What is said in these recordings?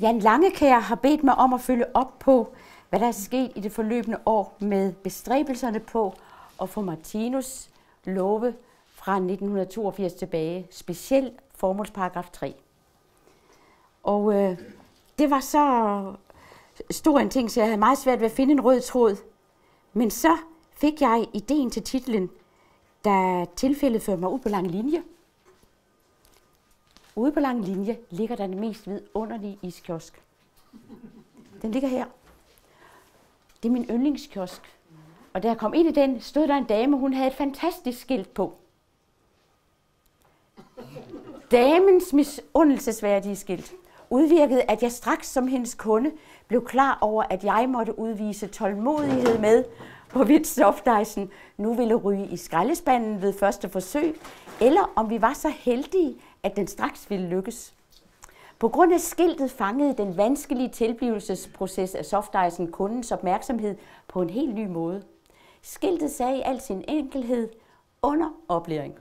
Jan Langekær har bedt mig om at følge op på, hvad der er sket i det forløbende år med bestræbelserne på at få Martinus love fra 1982 tilbage, specielt formålsparagraf 3. Og øh, det var så stor en ting, så jeg havde meget svært ved at finde en rød tråd. Men så fik jeg ideen til titlen, da tilfældet førte mig ud på lang linje. Ude på lang linje ligger der den mest vidunderlige iskiosk. Den ligger her. Det er min yndlingskiosk. Og da jeg kom ind i den, stod der en dame, hun havde et fantastisk skilt på. Damens misundelsesværdige skilt udvirkede, at jeg straks som hendes kunde blev klar over, at jeg måtte udvise tålmodighed med, hvorvidt softdejsen nu ville ryge i skraldespanden ved første forsøg, eller om vi var så heldige, at den straks ville lykkes. På grund af skiltet fangede den vanskelige tilblivelsesproces af softdejsen kundens opmærksomhed på en helt ny måde. Skiltet sagde i al sin enkelhed under oplæring.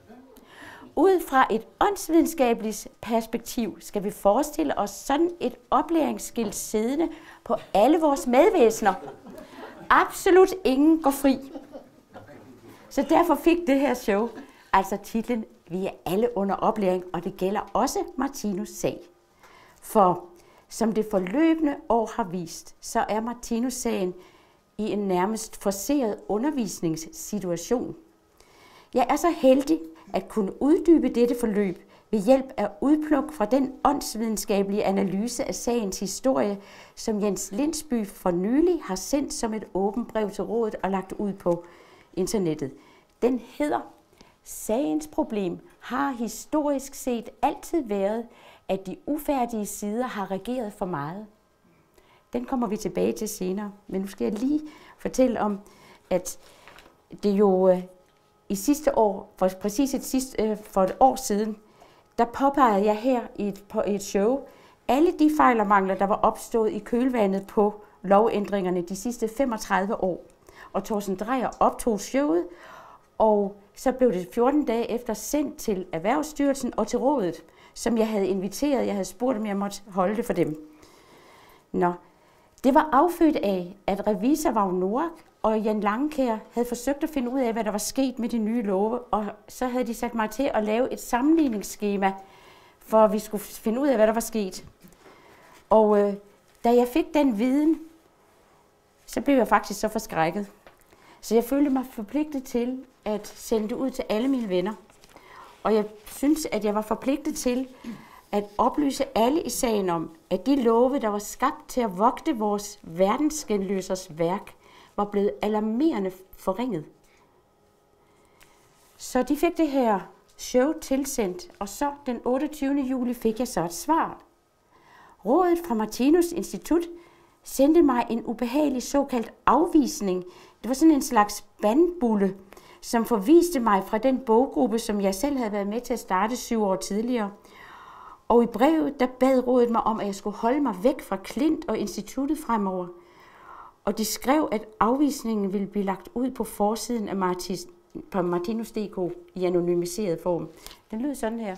Ud fra et åndsvidenskabeligt perspektiv skal vi forestille os sådan et oplæringsskilt siddende på alle vores medvæsener. Absolut ingen går fri. Så derfor fik det her show altså titlen vi er alle under oplæring, og det gælder også Martinus sag. For som det forløbende år har vist, så er Martinus-sagen i en nærmest forceret undervisningssituation. Jeg er så heldig at kunne uddybe dette forløb ved hjælp af udpluk fra den åndsvidenskabelige analyse af sagens historie, som Jens Lindsby for nylig har sendt som et åbent brev til rådet og lagt ud på internettet. Den hedder Sagens problem har historisk set altid været, at de ufærdige sider har regeret for meget. Den kommer vi tilbage til senere, men nu skal jeg lige fortælle om, at det jo øh, i sidste år, for præcis et, sidste, øh, for et år siden, der påpegede jeg her i et, på et show, alle de fejl og mangler, der var opstået i kølvandet på lovændringerne de sidste 35 år. Og Thorsten Drejer optog showet, og så blev det 14 dage efter sendt til Erhvervsstyrelsen og til rådet, som jeg havde inviteret. Jeg havde spurgt, om jeg måtte holde det for dem. Nå, det var affødt af, at revisor Vagn Norak og Jan Langkær havde forsøgt at finde ud af, hvad der var sket med de nye love, og så havde de sat mig til at lave et sammenligningsskema, for at vi skulle finde ud af, hvad der var sket. Og øh, da jeg fik den viden, så blev jeg faktisk så forskrækket. Så jeg følte mig forpligtet til at sende det ud til alle mine venner. Og jeg synes, at jeg var forpligtet til at oplyse alle i sagen om, at de love, der var skabt til at vogte vores verdensgenløsers værk, var blevet alarmerende forringet. Så de fik det her show tilsendt, og så den 28. juli fik jeg så et svar. Rådet fra Martinus Institut sendte mig en ubehagelig såkaldt afvisning. Det var sådan en slags bandbulle, som forviste mig fra den boggruppe, som jeg selv havde været med til at starte syv år tidligere. Og i brevet, der bad rådet mig om, at jeg skulle holde mig væk fra Klint og instituttet fremover. Og de skrev, at afvisningen ville blive lagt ud på forsiden af Martis, på Martinus.dk i anonymiseret form. Den lød sådan her.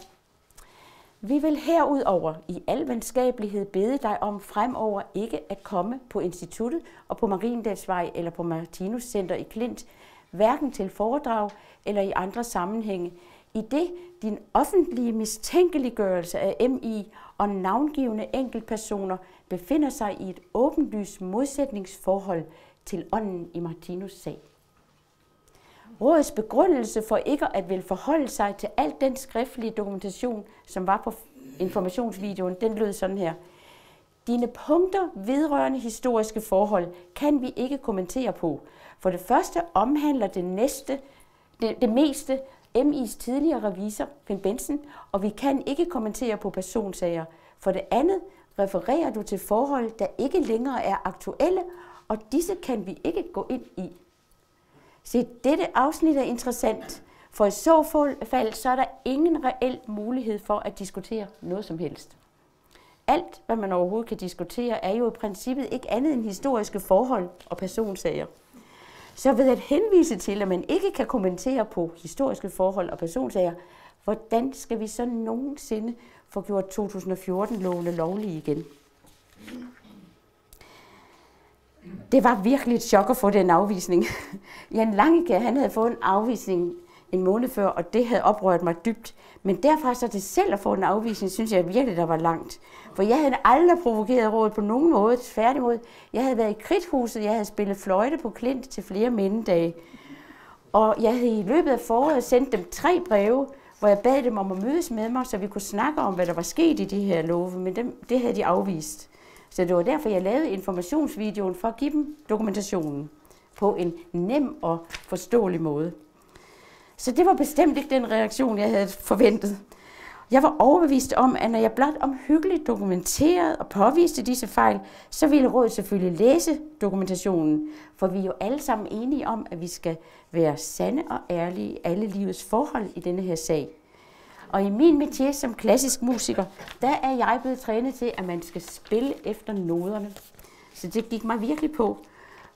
Vi vil herudover i al venskabelighed bede dig om fremover ikke at komme på instituttet og på Mariendalsvej eller på Martinus Center i Klint, hverken til foredrag eller i andre sammenhænge, i det din offentlige mistænkeliggørelse af MI og navngivende enkeltpersoner befinder sig i et åbenlyst modsætningsforhold til ånden i Martinus sag. Rådets begrundelse for ikke at vil forholde sig til alt den skriftlige dokumentation, som var på informationsvideoen, den lød sådan her. Dine punkter vedrørende historiske forhold kan vi ikke kommentere på. For det første omhandler det næste, det, det meste MI's tidligere revisor, Finn Benson, og vi kan ikke kommentere på personsager. For det andet refererer du til forhold, der ikke længere er aktuelle, og disse kan vi ikke gå ind i. Se, dette afsnit er interessant, for i så fald så er der ingen reel mulighed for at diskutere noget som helst. Alt, hvad man overhovedet kan diskutere, er jo i princippet ikke andet end historiske forhold og personsager. Så ved at henvise til, at man ikke kan kommentere på historiske forhold og personsager, hvordan skal vi så nogensinde få gjort 2014-lovene lovlige igen? Det var virkelig et chok at få den afvisning. Jan Langekær, han havde fået en afvisning en måned før, og det havde oprørt mig dybt. Men derfra så til selv at få en afvisning, synes jeg virkelig, der var langt. For jeg havde aldrig provokeret rådet på nogen måde. Tværtimod, jeg havde været i kridthuset, jeg havde spillet fløjte på Klint til flere mindedage. Og jeg havde i løbet af foråret sendt dem tre breve, hvor jeg bad dem om at mødes med mig, så vi kunne snakke om, hvad der var sket i de her love, men dem, det havde de afvist. Så det var derfor, jeg lavede informationsvideoen for at give dem dokumentationen på en nem og forståelig måde. Så det var bestemt ikke den reaktion, jeg havde forventet. Jeg var overbevist om, at når jeg blot omhyggeligt dokumenterede og påviste disse fejl, så ville rådet selvfølgelig læse dokumentationen, for vi er jo alle sammen enige om, at vi skal være sande og ærlige i alle livets forhold i denne her sag. Og i min métier som klassisk musiker, der er jeg blevet trænet til, at man skal spille efter noderne. Så det gik mig virkelig på.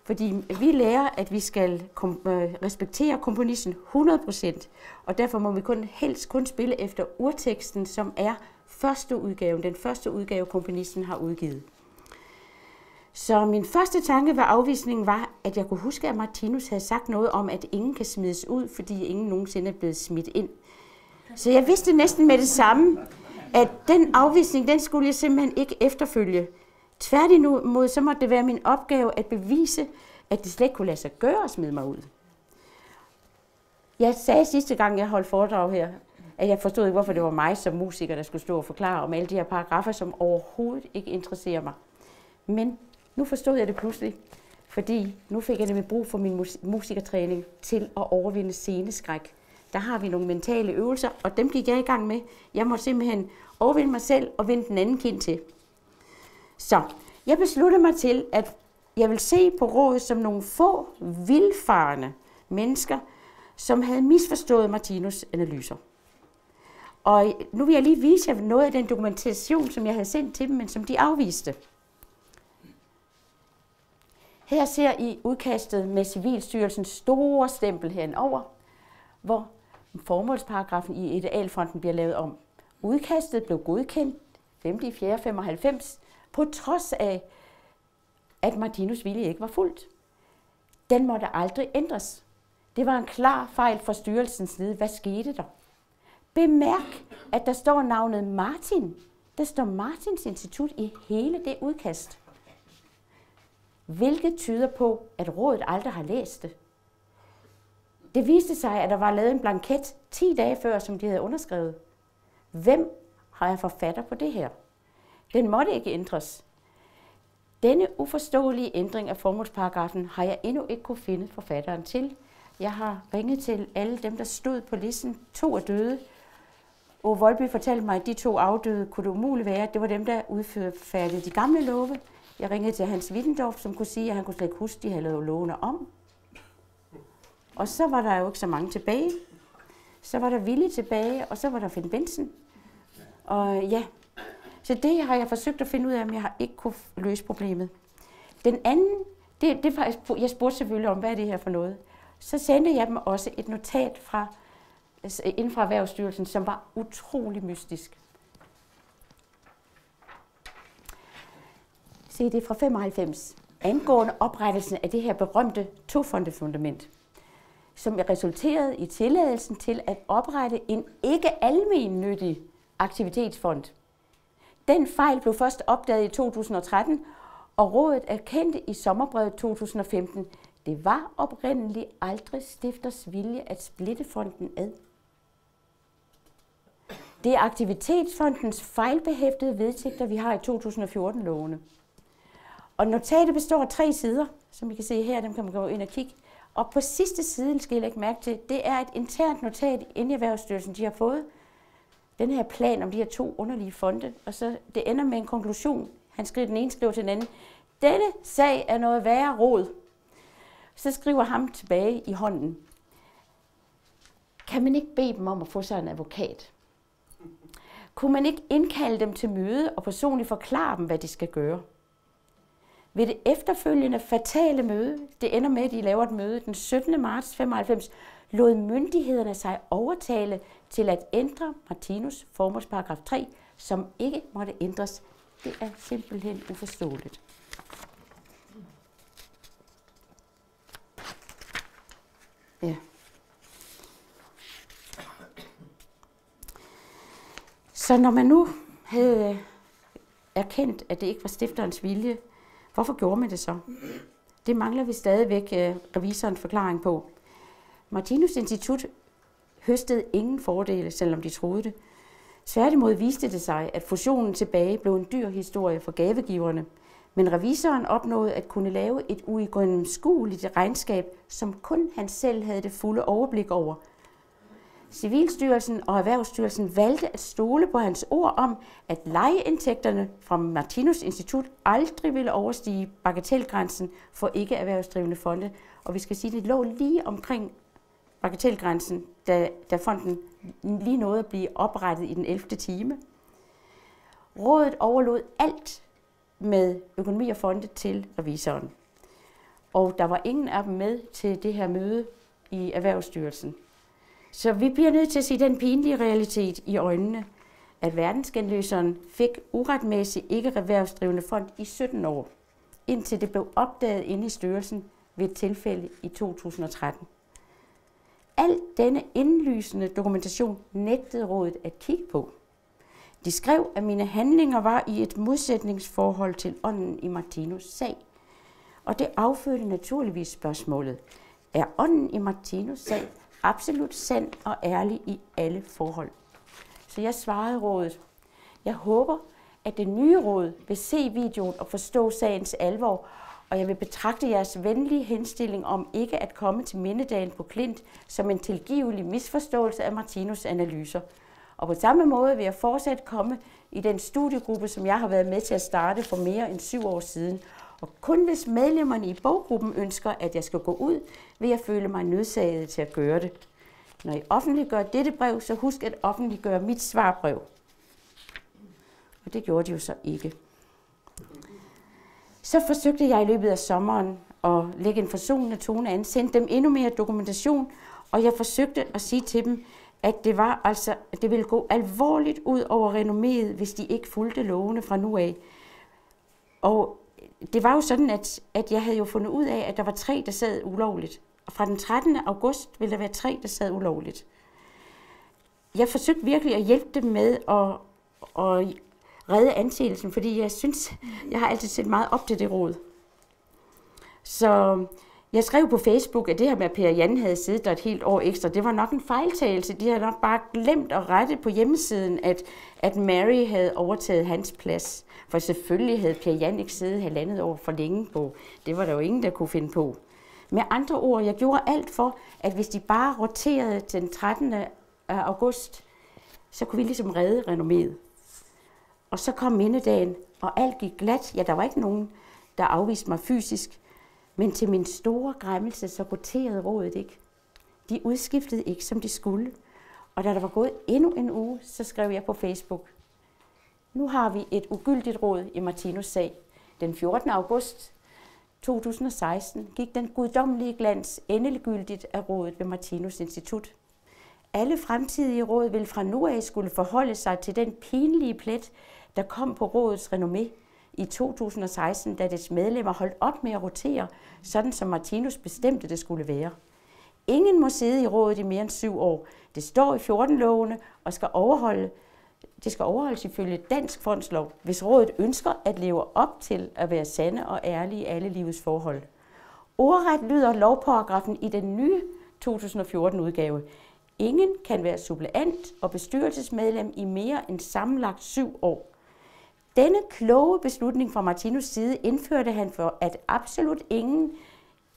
Fordi vi lærer, at vi skal kom, øh, respektere komponisten 100%, og derfor må vi kun helst kun spille efter urteksten, som er første udgave, den første udgave, komponisten har udgivet. Så min første tanke ved afvisningen var, at jeg kunne huske, at Martinus havde sagt noget om, at ingen kan smides ud, fordi ingen nogensinde er blevet smidt ind. Så jeg vidste næsten med det samme, at den afvisning, den skulle jeg simpelthen ikke efterfølge. Tværtimod, så måtte det være min opgave at bevise, at det slet ikke kunne lade sig gøre at smide mig ud. Jeg sagde sidste gang, jeg holdt foredrag her, at jeg forstod ikke, hvorfor det var mig som musiker, der skulle stå og forklare om alle de her paragrafer, som overhovedet ikke interesserer mig. Men nu forstod jeg det pludselig, fordi nu fik jeg nemlig brug for min musikertræning til at overvinde sceneskræk. Der har vi nogle mentale øvelser, og dem gik jeg i gang med. Jeg må simpelthen overvinde mig selv og vende den anden kind til. Så jeg besluttede mig til, at jeg vil se på rådet som nogle få vildfarende mennesker, som havde misforstået Martinus analyser. Og øh, nu vil jeg lige vise jer noget af den dokumentation, som jeg havde sendt til dem, men som de afviste. Her ser I udkastet med Civilstyrelsens store stempel henover, hvor formålsparagrafen i Idealfonden bliver lavet om. Udkastet blev godkendt 5. 4. 95, på trods af, at Martinus vilje ikke var fuldt. Den måtte aldrig ændres. Det var en klar fejl fra styrelsens side. Hvad skete der? Bemærk, at der står navnet Martin. Der står Martins Institut i hele det udkast. Hvilket tyder på, at rådet aldrig har læst det. Det viste sig, at der var lavet en blanket 10 dage før, som de havde underskrevet. Hvem har jeg forfatter på det her? Den måtte ikke ændres. Denne uforståelige ændring af formålsparagrafen har jeg endnu ikke kunne finde forfatteren til. Jeg har ringet til alle dem, der stod på listen. To er døde. Og Volby fortalte mig, at de to afdøde kunne det umuligt være. Det var dem, der udførte de gamle love. Jeg ringede til Hans Wittendorf, som kunne sige, at han kunne slet ikke huske, at de havde lavet lovene om. Og så var der jo ikke så mange tilbage. Så var der Ville tilbage, og så var der Finn Benson. Og ja, så det har jeg forsøgt at finde ud af, om jeg har ikke kunne løse problemet. Den anden, det, det faktisk, jeg spurgte selvfølgelig om, hvad er det her for noget. Så sendte jeg dem også et notat fra, altså inden fra Erhvervsstyrelsen, som var utrolig mystisk. Se, det er fra 95. Angående oprettelsen af det her berømte tofondefundament, som resulterede i tilladelsen til at oprette en ikke almennyttig aktivitetsfond – den fejl blev først opdaget i 2013, og rådet erkendte i sommerbrevet 2015, det var oprindeligt aldrig stifters vilje at splitte fonden ad. Det er aktivitetsfondens fejlbehæftede vedtægter, vi har i 2014-lovene. Og notatet består af tre sider, som I kan se her, dem kan man gå ind og kigge. Og på sidste side, skal I lægge mærke til, det er et internt notat, inde i Erhvervsstyrelsen, de har fået, den her plan om de her to underlige fonde, og så det ender med en konklusion. Han skriver, den ene skriver til den anden, denne sag er noget værre råd. Så skriver ham tilbage i hånden. Kan man ikke bede dem om at få sig en advokat? Kunne man ikke indkalde dem til møde og personligt forklare dem, hvad de skal gøre? Ved det efterfølgende fatale møde, det ender med, at de laver et møde den 17. marts 95, lod myndighederne sig overtale til at ændre Martinus formålsparagraf 3, som ikke måtte ændres Det er simpelthen uforståeligt. Ja. Så når man nu havde erkendt, at det ikke var stifterens vilje, hvorfor gjorde man det så? Det mangler vi stadigvæk øh, revisorens forklaring på. Martinus Institut høstede ingen fordele, selvom de troede det. Tværtimod viste det sig, at fusionen tilbage blev en dyr historie for gavegiverne, men revisoren opnåede at kunne lave et uigennemskueligt regnskab, som kun han selv havde det fulde overblik over. Civilstyrelsen og Erhvervsstyrelsen valgte at stole på hans ord om, at lejeindtægterne fra Martinus Institut aldrig ville overstige bagatelgrænsen for ikke erhvervsdrivende fonde. Og vi skal sige, at det lå lige omkring bagatelgrænsen, da, da fonden lige nåede at blive oprettet i den 11. time. Rådet overlod alt med økonomi og fonde til revisoren. Og der var ingen af dem med til det her møde i Erhvervsstyrelsen. Så vi bliver nødt til at se den pinlige realitet i øjnene, at verdensgenløseren fik uretmæssigt ikke erhvervsdrivende fond i 17 år, indtil det blev opdaget inde i styrelsen ved et tilfælde i 2013. Al denne indlysende dokumentation nægtede rådet at kigge på. De skrev, at mine handlinger var i et modsætningsforhold til ånden i Martinus sag. Og det affødte naturligvis spørgsmålet, er ånden i Martinus sag absolut sand og ærlig i alle forhold? Så jeg svarede rådet, jeg håber, at det nye råd vil se videoen og forstå sagens alvor, og jeg vil betragte jeres venlige henstilling om ikke at komme til Mindedagen på Klint som en tilgivelig misforståelse af Martinus analyser. Og på samme måde vil jeg fortsat komme i den studiegruppe, som jeg har været med til at starte for mere end syv år siden. Og kun hvis medlemmerne i boggruppen ønsker, at jeg skal gå ud, vil jeg føle mig nødsaget til at gøre det. Når I offentliggør dette brev, så husk at offentliggøre mit svarbrev. Og det gjorde de jo så ikke. Så forsøgte jeg i løbet af sommeren at lægge en forsonende tone an, sendte dem endnu mere dokumentation, og jeg forsøgte at sige til dem, at det var altså, at det ville gå alvorligt ud over renomméet, hvis de ikke fulgte lovene fra nu af. Og det var jo sådan, at, at jeg havde jo fundet ud af, at der var tre, der sad ulovligt. Og fra den 13. august ville der være tre, der sad ulovligt. Jeg forsøgte virkelig at hjælpe dem med at, at redde anseelsen, fordi jeg synes, jeg har altid set meget op til det råd. Så jeg skrev på Facebook, at det her med, at Per Jan havde siddet der et helt år ekstra, det var nok en fejltagelse. De havde nok bare glemt at rette på hjemmesiden, at, at Mary havde overtaget hans plads. For selvfølgelig havde Per Jannik siddet halvandet år for længe på. Det var der jo ingen, der kunne finde på. Med andre ord, jeg gjorde alt for, at hvis de bare roterede til den 13. august, så kunne vi ligesom redde renomméet. Og så kom mindedagen, og alt gik glat. Ja, der var ikke nogen, der afviste mig fysisk. Men til min store græmmelse, så roterede rådet ikke. De udskiftede ikke, som de skulle. Og da der var gået endnu en uge, så skrev jeg på Facebook, nu har vi et ugyldigt råd i Martinus sag. Den 14. august 2016 gik den guddommelige glans endeligyldigt af rådet ved Martinus Institut. Alle fremtidige råd vil fra nu af skulle forholde sig til den pinlige plet, der kom på rådets renommé i 2016, da dets medlemmer holdt op med at rotere, sådan som Martinus bestemte det skulle være. Ingen må sidde i rådet i mere end syv år. Det står i 14-lovene og skal overholde, det skal overholdes ifølge dansk fondslov, hvis rådet ønsker at leve op til at være sande og ærlige i alle livets forhold. Ordret lyder lovparagrafen i den nye 2014-udgave. Ingen kan være suppleant og bestyrelsesmedlem i mere end sammenlagt syv år. Denne kloge beslutning fra Martinus side indførte han for, at absolut ingen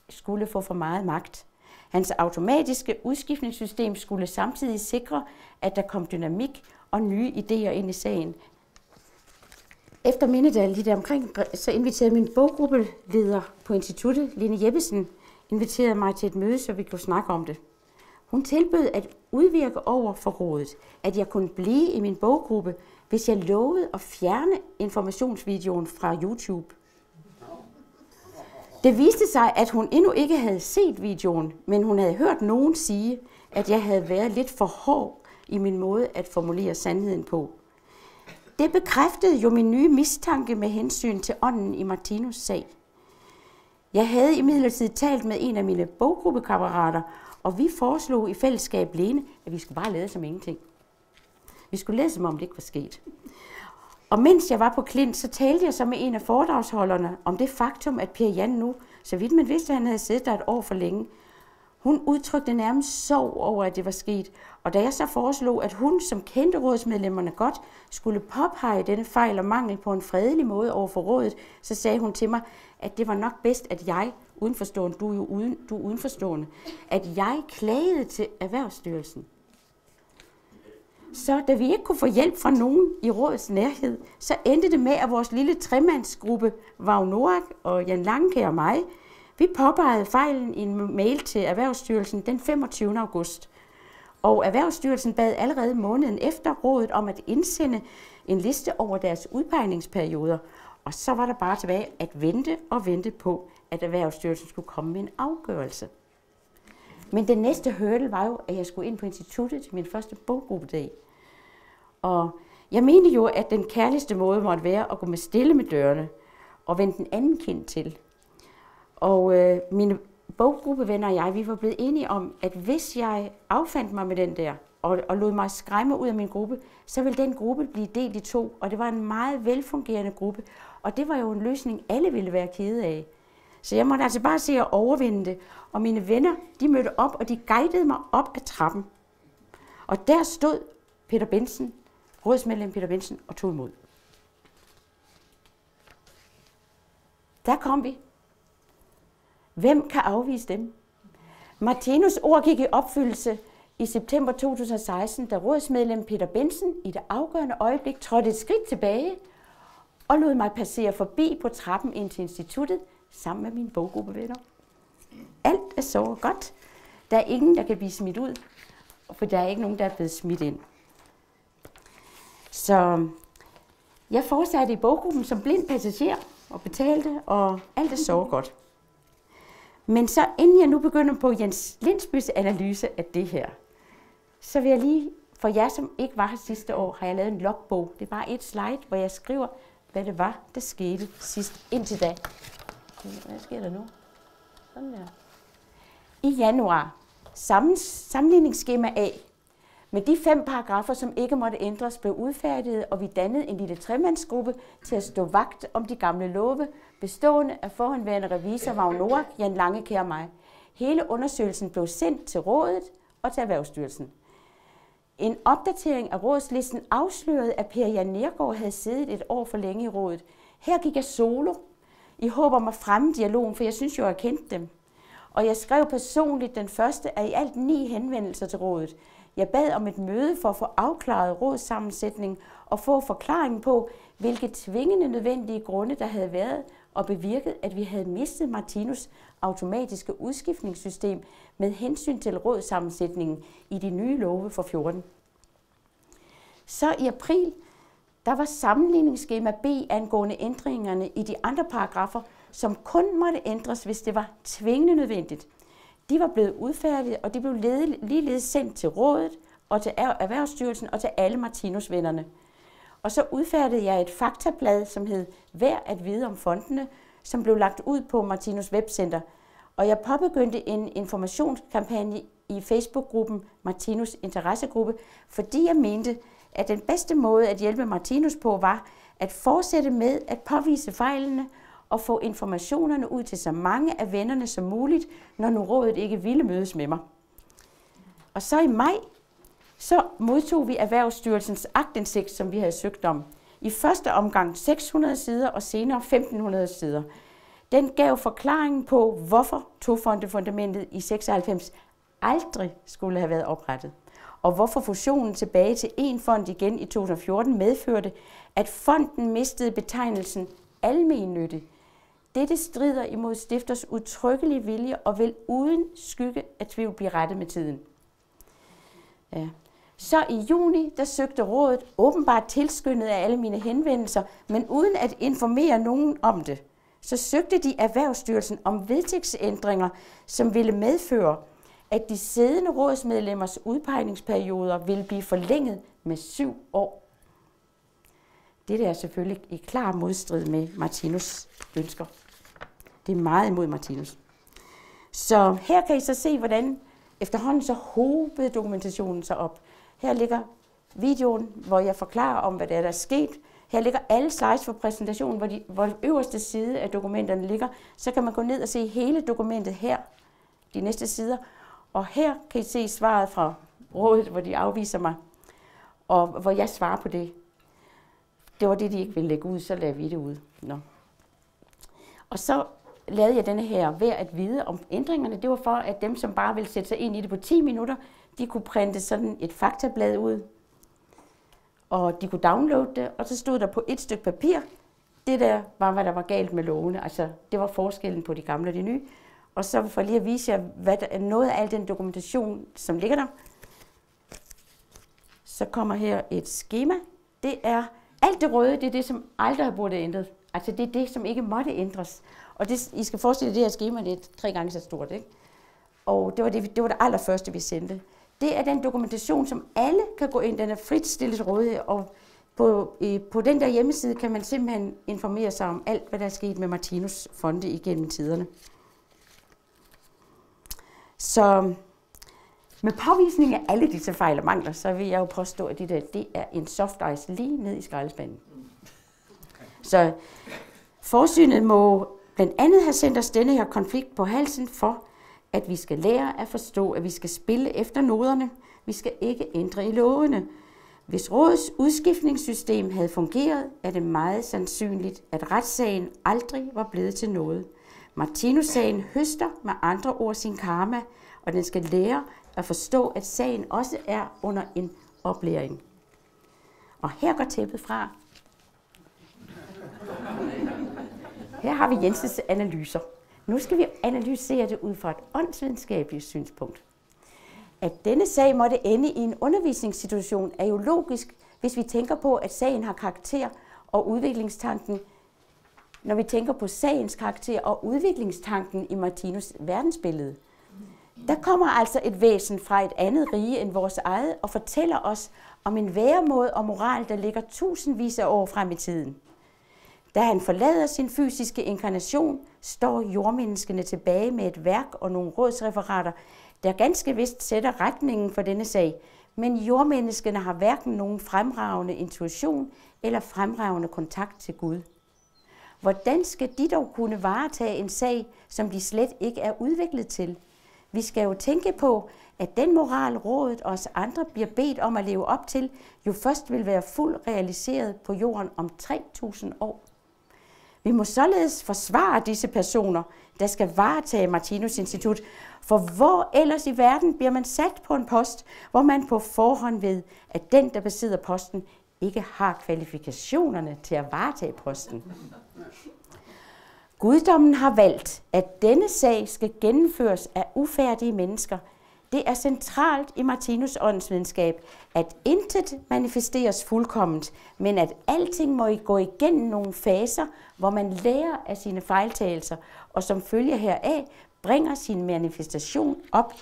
skulle få for meget magt. Hans automatiske udskiftningssystem skulle samtidig sikre, at der kom dynamik og nye idéer ind i sagen. Efter mindedagen lige der omkring, så inviterede min boggruppeleder på instituttet, Line Jeppesen, inviterede mig til et møde, så vi kunne snakke om det. Hun tilbød at udvirke over for rådet, at jeg kunne blive i min boggruppe, hvis jeg lovede at fjerne informationsvideoen fra YouTube. Det viste sig, at hun endnu ikke havde set videoen, men hun havde hørt nogen sige, at jeg havde været lidt for hård i min måde at formulere sandheden på. Det bekræftede jo min nye mistanke med hensyn til ånden i Martinus sag. Jeg havde imidlertid talt med en af mine boggruppekammerater, og vi foreslog i fællesskab Lene, at vi skulle bare lade som ingenting. Vi skulle lade som om det ikke var sket. Og mens jeg var på Klint, så talte jeg så med en af foredragsholderne om det faktum, at Per Jan nu, så vidt man vidste, at han havde siddet der et år for længe, hun udtrykte nærmest sorg over, at det var sket. Og da jeg så foreslog, at hun, som kendte rådsmedlemmerne godt, skulle påpege denne fejl og mangel på en fredelig måde over for rådet, så sagde hun til mig, at det var nok bedst, at jeg, udenforstående, du er jo uden, du er udenforstående, at jeg klagede til Erhvervsstyrelsen. Så da vi ikke kunne få hjælp fra nogen i rådets nærhed, så endte det med, at vores lille tremandsgruppe, Vagnorak og Jan Langkær og mig, vi påpegede fejlen i en mail til Erhvervsstyrelsen den 25. august. Og Erhvervsstyrelsen bad allerede måneden efter rådet om at indsende en liste over deres udpegningsperioder. Og så var der bare tilbage at vente og vente på, at Erhvervsstyrelsen skulle komme med en afgørelse. Men den næste hurdle var jo, at jeg skulle ind på instituttet til min første boggruppedag. Og jeg mente jo, at den kærligste måde måtte være at gå med stille med dørene og vende den anden kind til. Og øh, mine boggruppevenner og jeg, vi var blevet enige om, at hvis jeg affandt mig med den der, og, og lod mig skræmme ud af min gruppe, så ville den gruppe blive delt i to, og det var en meget velfungerende gruppe, og det var jo en løsning, alle ville være kede af. Så jeg måtte altså bare se at overvinde det, og mine venner, de mødte op, og de guidede mig op ad trappen. Og der stod Peter Bensen, rådsmedlem Peter Bensen, og tog imod. Der kom vi. Hvem kan afvise dem? Martinus ord gik i opfyldelse i september 2016, da rådsmedlem Peter Bensen i det afgørende øjeblik trådte et skridt tilbage og lod mig passere forbi på trappen ind til instituttet sammen med mine boggruppevenner. Alt er så godt. Der er ingen, der kan blive smidt ud, for der er ikke nogen, der er blevet smidt ind. Så jeg fortsatte i boggruppen som blind passager og betalte, og alt er så godt. Men så inden jeg nu begynder på Jens Lindsbys analyse af det her, så vil jeg lige, for jer som ikke var her sidste år, har jeg lavet en logbog. Det er bare et slide, hvor jeg skriver, hvad det var, der skete sidst indtil da. Hvad sker der nu? Sådan der. I januar, sammenligningsskema A, med de fem paragrafer, som ikke måtte ændres, blev udfærdiget, og vi dannede en lille tremandsgruppe til at stå vagt om de gamle love, bestående af forhåndværende revisor Vagn Norak, Jan Langekær og mig. Hele undersøgelsen blev sendt til rådet og til Erhvervsstyrelsen. En opdatering af rådslisten afslørede, at Per Jan Nergård havde siddet et år for længe i rådet. Her gik jeg solo, i håb om at fremme dialogen, for jeg synes jo, jeg kendte dem. Og jeg skrev personligt den første af i alt ni henvendelser til rådet. Jeg bad om et møde for at få afklaret rådssammensætning og få forklaring på, hvilke tvingende nødvendige grunde der havde været og bevirket, at vi havde mistet Martinus automatiske udskiftningssystem med hensyn til rådssammensætningen i de nye love for 14. Så i april, der var sammenligningsskema B angående ændringerne i de andre paragrafer, som kun måtte ændres, hvis det var tvingende nødvendigt. De var blevet udfærdiget, og de blev ligeledes sendt til rådet og til Erhvervsstyrelsen og til alle Martinus-vennerne. Og så udfærdede jeg et faktablad, som hed Vær at vide om fondene, som blev lagt ud på Martinus Webcenter. Og jeg påbegyndte en informationskampagne i Facebook-gruppen Martinus Interessegruppe, fordi jeg mente, at den bedste måde at hjælpe Martinus på var at fortsætte med at påvise fejlene og få informationerne ud til så mange af vennerne som muligt, når nu rådet ikke ville mødes med mig. Og så i maj, så modtog vi Erhvervsstyrelsens agtindsigt, som vi havde søgt om. I første omgang 600 sider og senere 1500 sider. Den gav forklaringen på, hvorfor tofondefundamentet i 96 aldrig skulle have været oprettet, og hvorfor fusionen tilbage til en fond igen i 2014 medførte, at fonden mistede betegnelsen almennyttig dette strider imod stifters utryggelige vilje og vil uden skygge af tvivl blive rettet med tiden. Ja. Så i juni, der søgte rådet åbenbart tilskyndet af alle mine henvendelser, men uden at informere nogen om det. Så søgte de Erhvervsstyrelsen om vedtægtsændringer, som ville medføre, at de siddende rådsmedlemmers udpegningsperioder ville blive forlænget med syv år. Det er selvfølgelig i klar modstrid med Martinus ønsker. Det er meget imod Martinus. Så her kan I så se, hvordan efterhånden så hobede dokumentationen sig op. Her ligger videoen, hvor jeg forklarer om, hvad der er, der er sket. Her ligger alle slides for præsentationen, hvor, de, hvor øverste side af dokumenterne ligger. Så kan man gå ned og se hele dokumentet her, de næste sider. Og her kan I se svaret fra rådet, hvor de afviser mig, og hvor jeg svarer på det. Det var det, de ikke ville lægge ud, så lavede vi det ud. Nå. Og så lavede jeg denne her ved at vide om ændringerne. Det var for, at dem, som bare ville sætte sig ind i det på 10 minutter, de kunne printe sådan et faktablad ud, og de kunne downloade det, og så stod der på et stykke papir, det der var, hvad der var galt med lovene. Altså, det var forskellen på de gamle og de nye. Og så for lige at vise jer, hvad der er noget af al den dokumentation, som ligger der, så kommer her et schema. Det er alt det røde, det er det, som aldrig har burde ændret. Altså det er det, som ikke måtte ændres. Og det, I skal forestille jer, det her schema, det er tre gange så stort. Ikke? Og det var det, det var det allerførste, vi sendte. Det er den dokumentation, som alle kan gå ind. Den er frit stillet rådighed, og på, øh, på den der hjemmeside kan man simpelthen informere sig om alt, hvad der er sket med Martinus Fonde igennem tiderne. Så med påvisning af alle disse fejl og mangler, så vil jeg jo påstå, at det der, det er en soft ice lige ned i skraldespanden. Så forsynet må blandt andet har sendt os denne her konflikt på halsen for, at vi skal lære at forstå, at vi skal spille efter noderne. Vi skal ikke ændre i lovene. Hvis rådets udskiftningssystem havde fungeret, er det meget sandsynligt, at retssagen aldrig var blevet til noget. Martinus-sagen høster med andre ord sin karma, og den skal lære at forstå, at sagen også er under en oplæring. Og her går tæppet fra. Her har vi Jensens analyser. Nu skal vi analysere det ud fra et åndsvidenskabeligt synspunkt. At denne sag måtte ende i en undervisningssituation er jo logisk, hvis vi tænker på, at sagen har karakter og udviklingstanken, når vi tænker på sagens karakter og udviklingstanken i Martinus verdensbillede. Der kommer altså et væsen fra et andet rige end vores eget og fortæller os om en væremåde og moral, der ligger tusindvis af år frem i tiden. Da han forlader sin fysiske inkarnation, står jordmenneskene tilbage med et værk og nogle rådsreferater, der ganske vist sætter retningen for denne sag, men jordmenneskene har hverken nogen fremragende intuition eller fremragende kontakt til Gud. Hvordan skal de dog kunne varetage en sag, som de slet ikke er udviklet til? Vi skal jo tænke på, at den moral, rådet og os andre bliver bedt om at leve op til, jo først vil være fuldt realiseret på jorden om 3.000 år. Vi må således forsvare disse personer, der skal varetage Martinus Institut, for hvor ellers i verden bliver man sat på en post, hvor man på forhånd ved, at den, der besidder posten, ikke har kvalifikationerne til at varetage posten. Guddommen har valgt, at denne sag skal gennemføres af ufærdige mennesker. Det er centralt i Martinus åndsvidenskab, at intet manifesteres fuldkomment, men at alting må gå igennem nogle faser, hvor man lærer af sine fejltagelser, og som følge heraf bringer sin manifestation op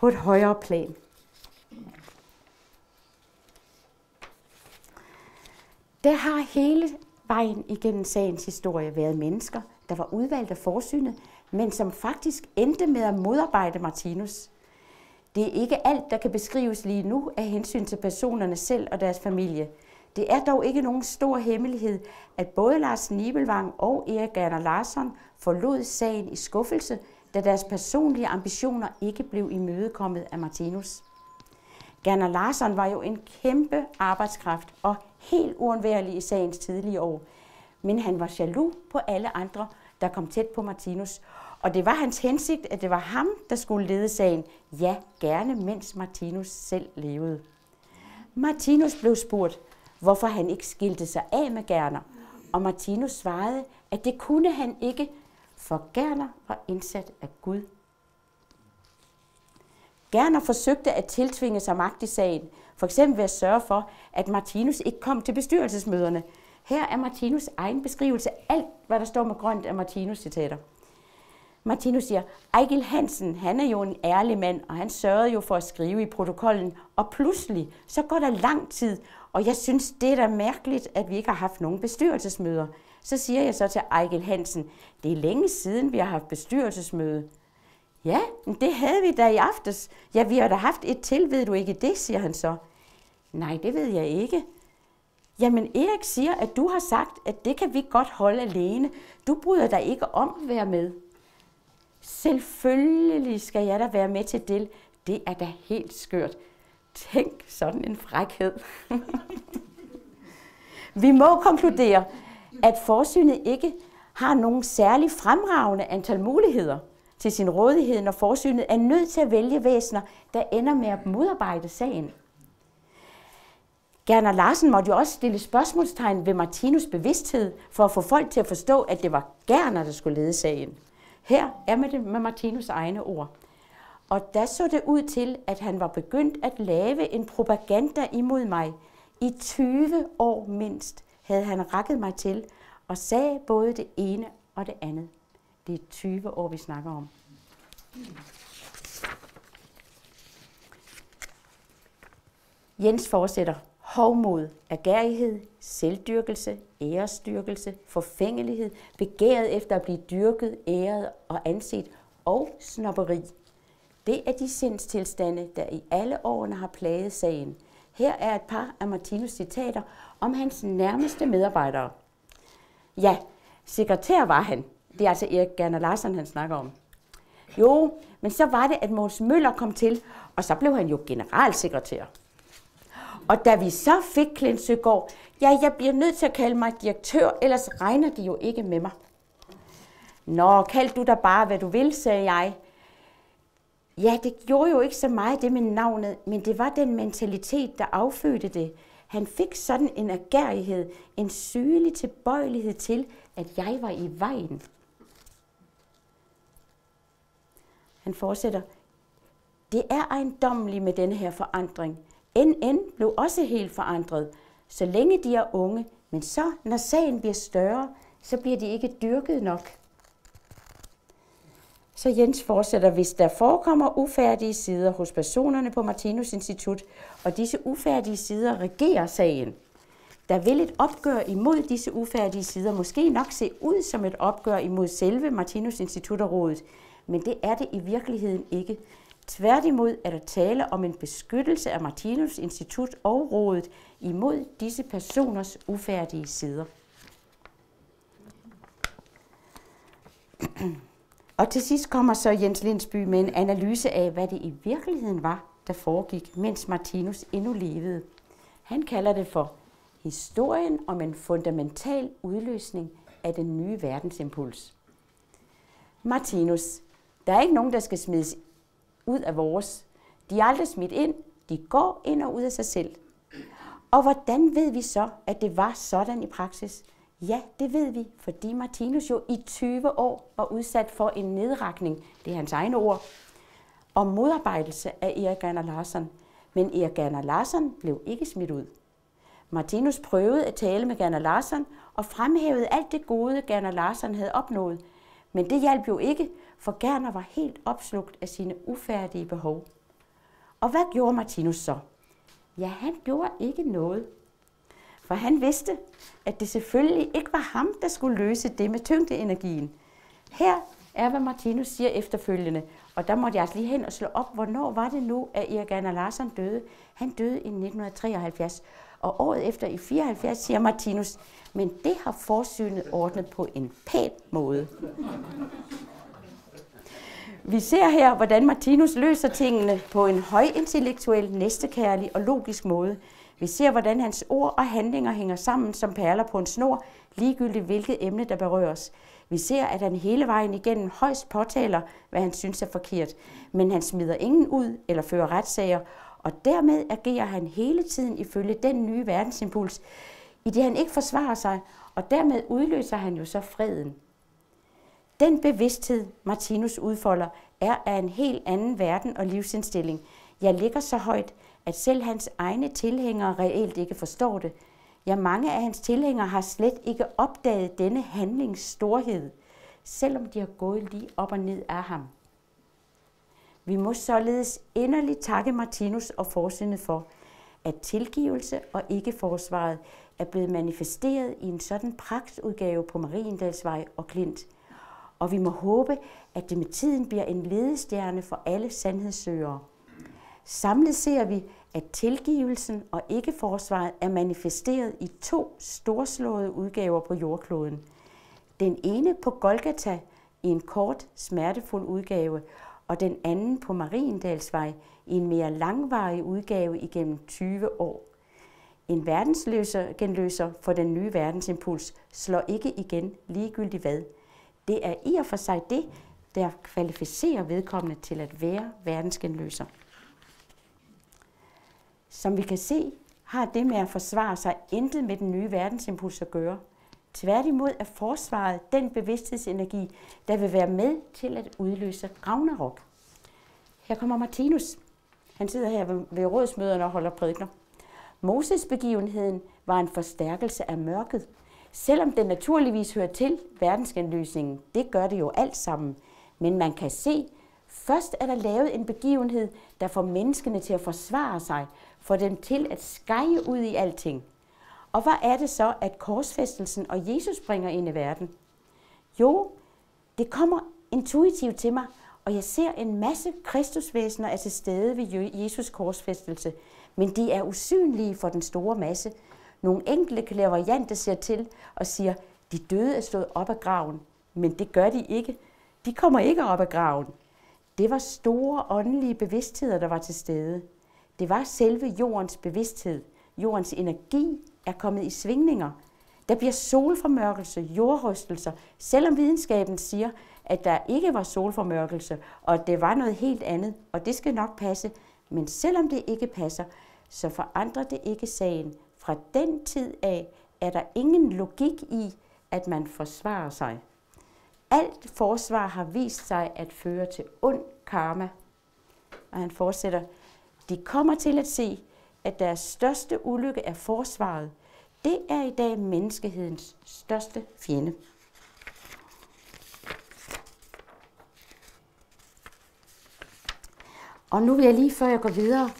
på et højere plan. Der har hele vejen igennem sagens historie været mennesker, der var udvalgt af forsynet, men som faktisk endte med at modarbejde Martinus. Det er ikke alt, der kan beskrives lige nu af hensyn til personerne selv og deres familie. Det er dog ikke nogen stor hemmelighed, at både Lars Nibelvang og Erik Gerner Larsson forlod sagen i skuffelse, da deres personlige ambitioner ikke blev imødekommet af Martinus. Gerner Larsson var jo en kæmpe arbejdskraft og helt uundværlig i sagens tidlige år – men han var jaloux på alle andre, der kom tæt på Martinus. Og det var hans hensigt, at det var ham, der skulle lede sagen. Ja, gerne mens Martinus selv levede. Martinus blev spurgt, hvorfor han ikke skilte sig af med Gerner. Og Martinus svarede, at det kunne han ikke, for Gerner var indsat af Gud. Gerner forsøgte at tiltvinge sig magt i sagen, for eksempel ved at sørge for, at Martinus ikke kom til bestyrelsesmøderne, her er Martinus egen beskrivelse alt, hvad der står med grønt af Martinus citater. Martinus siger, Ejgil Hansen, han er jo en ærlig mand, og han sørgede jo for at skrive i protokollen. Og pludselig, så går der lang tid, og jeg synes, det er da mærkeligt, at vi ikke har haft nogen bestyrelsesmøder. Så siger jeg så til Ejgil Hansen, det er længe siden, vi har haft bestyrelsesmøde. Ja, men det havde vi da i aftes. Ja, vi har da haft et til, ved du ikke det, siger han så. Nej, det ved jeg ikke. Jamen, Erik siger, at du har sagt, at det kan vi godt holde alene. Du bryder dig ikke om at være med. Selvfølgelig skal jeg da være med til det. Det er da helt skørt. Tænk sådan en frækhed. vi må konkludere, at forsynet ikke har nogen særlig fremragende antal muligheder til sin rådighed, når forsynet er nødt til at vælge væsener, der ender med at modarbejde sagen. Gerner Larsen måtte jo også stille spørgsmålstegn ved Martinus bevidsthed, for at få folk til at forstå, at det var Gerner, der skulle lede sagen. Her er med det med Martinus egne ord. Og da så det ud til, at han var begyndt at lave en propaganda imod mig. I 20 år mindst havde han rakket mig til og sagde både det ene og det andet. Det er 20 år, vi snakker om. Jens fortsætter. Hovmod, agerighed, selvdyrkelse, æresdyrkelse, forfængelighed, begæret efter at blive dyrket, æret og anset, og snopperi. Det er de sindstilstande, der i alle årene har plaget sagen. Her er et par af Martinus citater om hans nærmeste medarbejdere. Ja, sekretær var han. Det er altså Erik Gerner Larsen, han snakker om. Jo, men så var det, at Måns Møller kom til, og så blev han jo generalsekretær. Og da vi så fik Klint Søgaard, ja, jeg bliver nødt til at kalde mig direktør, ellers regner de jo ikke med mig. Nå, kald du dig bare, hvad du vil, sagde jeg. Ja, det gjorde jo ikke så meget det med navnet, men det var den mentalitet, der affødte det. Han fik sådan en agerighed, en sygelig tilbøjelighed til, at jeg var i vejen. Han fortsætter. Det er ejendommeligt med denne her forandring. NN blev også helt forandret, så længe de er unge, men så, når sagen bliver større, så bliver de ikke dyrket nok. Så Jens fortsætter, hvis der forekommer ufærdige sider hos personerne på Martinus Institut, og disse ufærdige sider regerer sagen, der vil et opgør imod disse ufærdige sider måske nok se ud som et opgør imod selve Martinus Institut og rådet, men det er det i virkeligheden ikke. Tværtimod er der tale om en beskyttelse af Martinus Institut og rådet imod disse personers ufærdige sider. Og til sidst kommer så Jens Lindsby med en analyse af, hvad det i virkeligheden var, der foregik, mens Martinus endnu levede. Han kalder det for historien om en fundamental udløsning af den nye verdensimpuls. Martinus, der er ikke nogen, der skal smides ud af vores. De er aldrig smidt ind, de går ind og ud af sig selv. Og hvordan ved vi så, at det var sådan i praksis? Ja, det ved vi, fordi Martinus jo i 20 år var udsat for en nedrakning, det er hans egne ord, og modarbejdelse af Erik Gerner Larsen. Men Erik Gerner Larsen blev ikke smidt ud. Martinus prøvede at tale med Gerner Larsen og fremhævede alt det gode, Gerner Larsen havde opnået. Men det hjalp jo ikke, for Gerner var helt opslugt af sine ufærdige behov. Og hvad gjorde Martinus så? Ja, han gjorde ikke noget. For han vidste, at det selvfølgelig ikke var ham, der skulle løse det med tyngdeenergien. Her er, hvad Martinus siger efterfølgende. Og der måtte jeg altså lige hen og slå op, hvornår var det nu, at Erik Anna Larsson døde. Han døde i 1973. Og året efter i 74 siger Martinus, men det har forsynet ordnet på en pæn måde. Vi ser her, hvordan Martinus løser tingene på en højintellektuel, næstekærlig og logisk måde. Vi ser, hvordan hans ord og handlinger hænger sammen som perler på en snor, ligegyldigt hvilket emne der berøres. Vi ser, at han hele vejen igennem højst påtaler, hvad han synes er forkert, men han smider ingen ud eller fører retssager, og dermed agerer han hele tiden ifølge den nye verdensimpuls, i det han ikke forsvarer sig, og dermed udløser han jo så freden. Den bevidsthed, Martinus udfolder, er af en helt anden verden og livsindstilling. Jeg ligger så højt, at selv hans egne tilhængere reelt ikke forstår det. Ja, mange af hans tilhængere har slet ikke opdaget denne handlings storhed. selvom de har gået lige op og ned af ham. Vi må således inderligt takke Martinus og forsindet for, at tilgivelse og ikke forsvaret er blevet manifesteret i en sådan pragtudgave på Mariendalsvej og Klint. Og vi må håbe, at det med tiden bliver en ledestjerne for alle sandhedssøgere. Samlet ser vi, at tilgivelsen og ikke forsvaret er manifesteret i to storslåede udgaver på jordkloden. Den ene på Golgata i en kort, smertefuld udgave, og den anden på Mariendalsvej i en mere langvarig udgave igennem 20 år. En verdensløser genløser for den nye verdensimpuls slår ikke igen ligegyldigt hvad. Det er i og for sig det, der kvalificerer vedkommende til at være verdensgenløser. Som vi kan se, har det med at forsvare sig intet med den nye verdensimpuls at gøre. Tværtimod er forsvaret den bevidsthedsenergi, der vil være med til at udløse Ragnarok. Her kommer Martinus. Han sidder her ved rådsmøderne og holder prædikner. Moses begivenheden var en forstærkelse af mørket. Selvom den naturligvis hører til verdensgenløsningen, det gør det jo alt sammen. Men man kan se, først er der lavet en begivenhed, der får menneskene til at forsvare sig, får dem til at skeje ud i alting. Og hvad er det så, at korsfæstelsen og Jesus bringer ind i verden? Jo, det kommer intuitivt til mig, og jeg ser en masse kristusvæsener er til stede ved Jesus korsfæstelse, men de er usynlige for den store masse. Nogle enkelte klaverjante ser til og siger, de døde er stået op af graven, men det gør de ikke. De kommer ikke op af graven. Det var store åndelige bevidstheder, der var til stede. Det var selve jordens bevidsthed. Jordens energi er kommet i svingninger. Der bliver solformørkelse, jordrystelser, selvom videnskaben siger, at der ikke var solformørkelse, og at det var noget helt andet, og det skal nok passe. Men selvom det ikke passer, så forandrer det ikke sagen. Fra den tid af er der ingen logik i, at man forsvarer sig. Alt forsvar har vist sig at føre til ond karma. Og han fortsætter, de kommer til at se, at deres største ulykke er forsvaret. Det er i dag menneskehedens største fjende. Og nu vil jeg lige, før jeg går videre,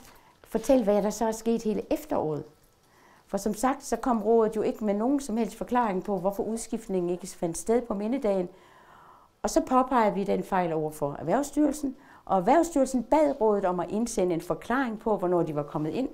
fortælle, hvad der så er sket hele efteråret. For som sagt, så kom rådet jo ikke med nogen som helst forklaring på, hvorfor udskiftningen ikke fandt sted på mindedagen. Og så påpegede vi den fejl over for Erhvervsstyrelsen, og Erhvervsstyrelsen bad rådet om at indsende en forklaring på, hvornår de var kommet ind.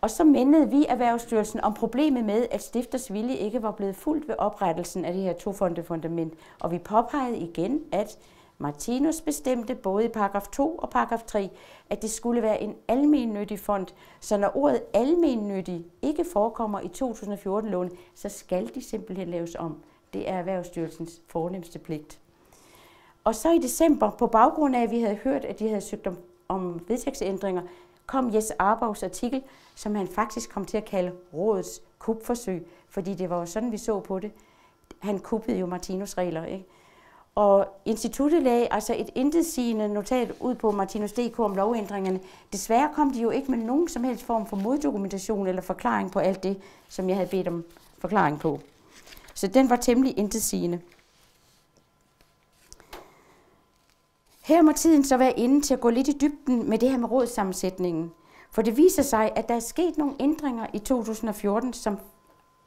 Og så mindede vi Erhvervsstyrelsen om problemet med, at stifters vilje ikke var blevet fuldt ved oprettelsen af det her tofondefundament. Og vi påpegede igen, at Martinus bestemte både i paragraf 2 og paragraf 3, at det skulle være en almennyttig fond, så når ordet almennyttig ikke forekommer i 2014-lån, så skal de simpelthen laves om. Det er Erhvervsstyrelsens fornemmeste pligt. Og så i december, på baggrund af, at vi havde hørt, at de havde søgt om, om vedtægtsændringer, kom Jes Arbavs artikel, som han faktisk kom til at kalde rådets kupforsøg, fordi det var jo sådan, vi så på det. Han kuppede jo Martinus regler, ikke? Og instituttet lagde altså et intetsigende notat ud på Martinus.dk om lovændringerne. Desværre kom de jo ikke med nogen som helst form for moddokumentation eller forklaring på alt det, som jeg havde bedt om forklaring på. Så den var temmelig intetsigende. Her må tiden så være inde til at gå lidt i dybden med det her med rådsammensætningen. For det viser sig, at der er sket nogle ændringer i 2014, som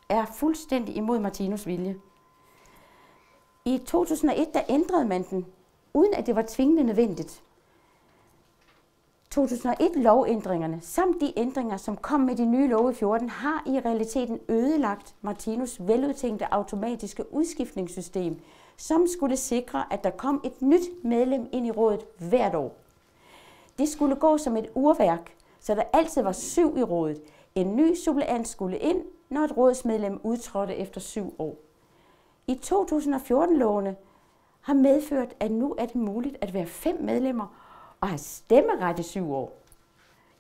er fuldstændig imod Martinus vilje. I 2001 der ændrede man den, uden at det var tvingende nødvendigt. 2001-lovændringerne samt de ændringer, som kom med de nye love i 14, har i realiteten ødelagt Martinus veludtænkte automatiske udskiftningssystem, som skulle sikre, at der kom et nyt medlem ind i rådet hvert år. Det skulle gå som et urværk, så der altid var syv i rådet. En ny suppleant skulle ind, når et rådsmedlem udtrådte efter syv år. I 2014-lovene har medført, at nu er det muligt at være fem medlemmer og have stemmeret i syv år.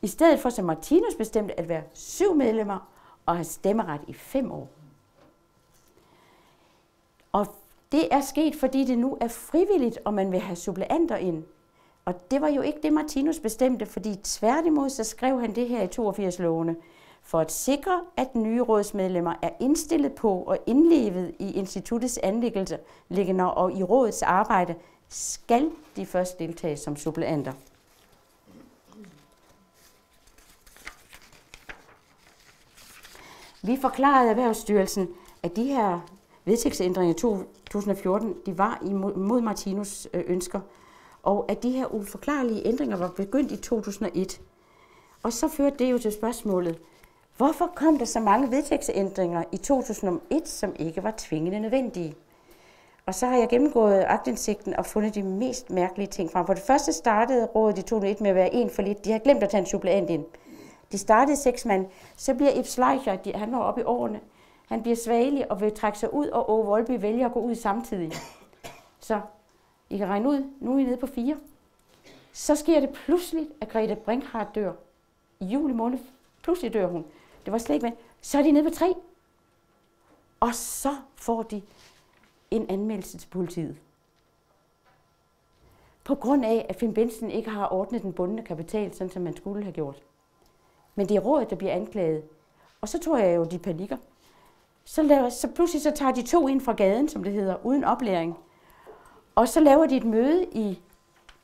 I stedet for, som Martinus bestemte, at være syv medlemmer og have stemmeret i fem år. Og det er sket, fordi det nu er frivilligt, og man vil have suppleanter ind. Og det var jo ikke det, Martinus bestemte, fordi tværtimod så skrev han det her i 82-lovene for at sikre, at nye rådsmedlemmer er indstillet på og indlevet i instituttets anlæggelser og i rådets arbejde, skal de først deltage som suppleanter. Vi forklarede Erhvervsstyrelsen, at de her vedtægtsændringer i 2014, de var imod Martinus øh, ønsker, og at de her uforklarlige ændringer var begyndt i 2001. Og så førte det jo til spørgsmålet, hvorfor kom der så mange vedtægtsændringer i 2001, som ikke var tvingende nødvendige? Og så har jeg gennemgået agtindsigten og fundet de mest mærkelige ting frem. For det første startede rådet i 2001 med at være en for lidt. De har glemt at tage en suppleant ind. De startede seks mand. Så bliver Ib Schleicher, han var oppe i årene, han bliver svagelig og vil trække sig ud, og Åge Volby vælger at gå ud samtidig. Så I kan regne ud, nu er I nede på fire. Så sker det pludselig, at Grete Brinkhardt dør. I juli måned, pludselig dør hun. Det var slet ikke med. Så er de nede på tre. Og så får de en anmeldelse til politiet. På grund af, at Finn Benson ikke har ordnet den bundne kapital, sådan som man skulle have gjort. Men det er rådet, der bliver anklaget. Og så tror jeg jo, de panikker. Så, laver, så pludselig så tager de to ind fra gaden, som det hedder, uden oplæring. Og så laver de et møde i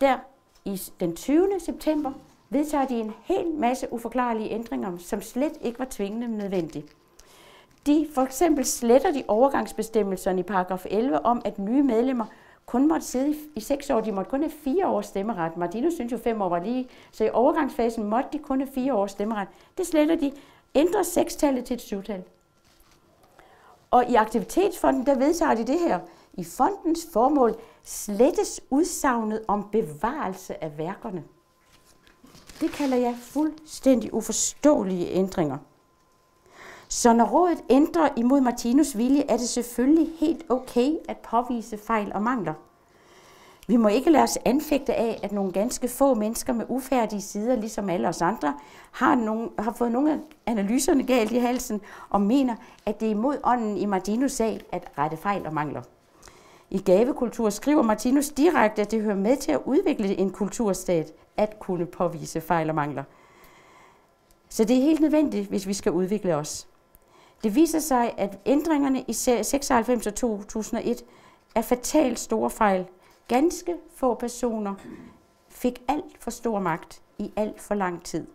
der i den 20. september, vedtager de en hel masse uforklarlige ændringer, som slet ikke var tvingende nødvendige. De for eksempel sletter de overgangsbestemmelserne i paragraf 11 om, at nye medlemmer kun måtte sidde i, i seks år. De måtte kun have fire års stemmeret. Martino synes jo fem år var lige, så i overgangsfasen måtte de kun have fire års stemmeret. Det sletter de. Ændrer sekstallet til et syvtal. Og i aktivitetsfonden, der vedtager de det her. I fondens formål slettes udsagnet om bevarelse af værkerne. Det kalder jeg fuldstændig uforståelige ændringer. Så når rådet ændrer imod Martinus vilje, er det selvfølgelig helt okay at påvise fejl og mangler. Vi må ikke lade os anfægte af, at nogle ganske få mennesker med ufærdige sider, ligesom alle os andre, har, nogle, har fået nogle af analyserne galt i halsen og mener, at det er imod ånden i Martinus sag at rette fejl og mangler. I gavekultur skriver Martinus direkte, at det hører med til at udvikle en kulturstat at kunne påvise fejl og mangler. Så det er helt nødvendigt, hvis vi skal udvikle os. Det viser sig, at ændringerne i 96 og 2001 er fatalt store fejl. Ganske få personer fik alt for stor magt i alt for lang tid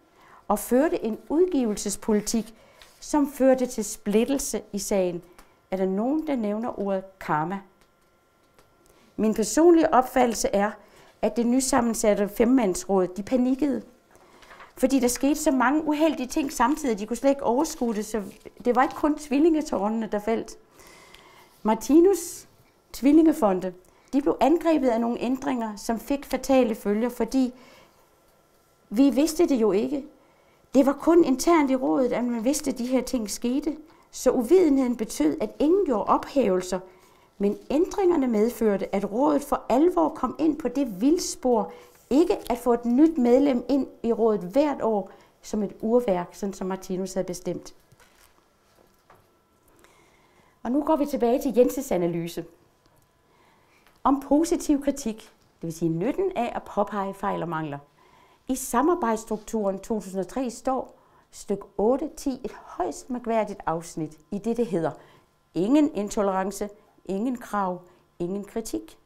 og førte en udgivelsespolitik, som førte til splittelse i sagen. Er der nogen, der nævner ordet karma? Min personlige opfattelse er, at det nysammensatte femmandsråd, de panikkede fordi der skete så mange uheldige ting samtidig, de kunne slet ikke overskue det, så det var ikke kun tvillingetårnene, der faldt. Martinus tvillingefonde, de blev angrebet af nogle ændringer, som fik fatale følger, fordi vi vidste det jo ikke. Det var kun internt i rådet, at man vidste, at de her ting skete. Så uvidenheden betød, at ingen gjorde ophævelser, men ændringerne medførte, at rådet for alvor kom ind på det vildspor, ikke at få et nyt medlem ind i rådet hvert år som et urværk, sådan som Martinus havde bestemt. Og nu går vi tilbage til Jenses analyse. Om positiv kritik, det vil sige nytten af at påpege fejl og mangler. I samarbejdsstrukturen 2003 står styk 8.10 et højst mærkværdigt afsnit i det, det hedder Ingen intolerance, ingen krav, ingen kritik.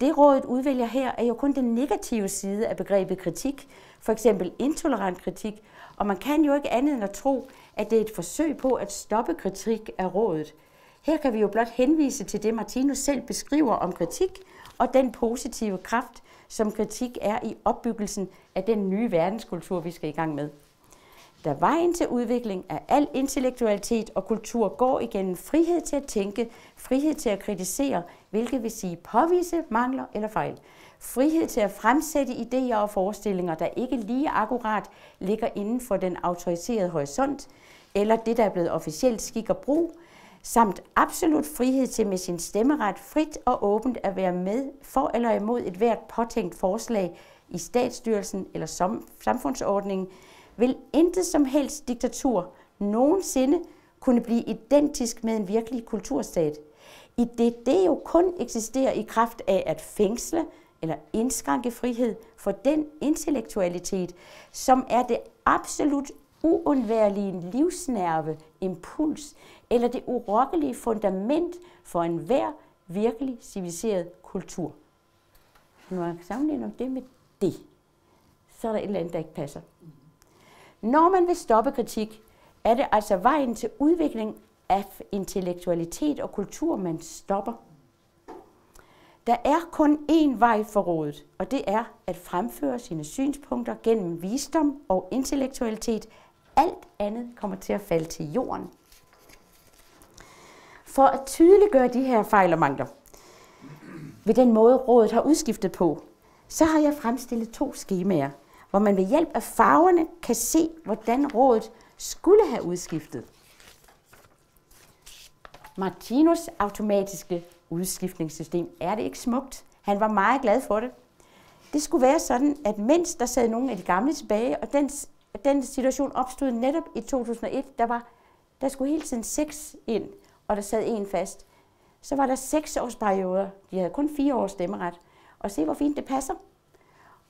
Det rådet udvælger her er jo kun den negative side af begrebet kritik, for eksempel intolerant kritik, og man kan jo ikke andet end at tro, at det er et forsøg på at stoppe kritik af rådet. Her kan vi jo blot henvise til det, Martinus selv beskriver om kritik, og den positive kraft, som kritik er i opbyggelsen af den nye verdenskultur, vi skal i gang med. Da vejen til udvikling af al intellektualitet og kultur går igennem frihed til at tænke, frihed til at kritisere, hvilket vil sige påvise mangler eller fejl. Frihed til at fremsætte idéer og forestillinger, der ikke lige akkurat ligger inden for den autoriserede horisont, eller det, der er blevet officielt skik og brug, samt absolut frihed til med sin stemmeret frit og åbent at være med for eller imod et hvert påtænkt forslag i statsstyrelsen eller som samfundsordningen, vil intet som helst diktatur nogensinde kunne blive identisk med en virkelig kulturstat. I det det jo kun eksisterer i kraft af at fængsle eller indskrænke frihed for den intellektualitet, som er det absolut uundværlige livsnerve, impuls eller det urokkelige fundament for enhver virkelig civiliseret kultur. Når man sammenligner det med det, så er der et eller andet, der ikke passer. Når man vil stoppe kritik, er det altså vejen til udvikling af intellektualitet og kultur, man stopper. Der er kun én vej for rådet, og det er at fremføre sine synspunkter gennem visdom og intellektualitet. Alt andet kommer til at falde til jorden. For at tydeliggøre de her fejl og mangler, ved den måde rådet har udskiftet på, så har jeg fremstillet to skemaer, hvor man ved hjælp af farverne kan se, hvordan rådet skulle have udskiftet. Martinos automatiske udskiftningssystem. Er det ikke smukt? Han var meget glad for det. Det skulle være sådan, at mens der sad nogle af de gamle tilbage, og den, den situation opstod netop i 2001, der, var, der skulle hele tiden seks ind, og der sad en fast. Så var der seks års perioder. De havde kun fire års stemmeret. Og se, hvor fint det passer.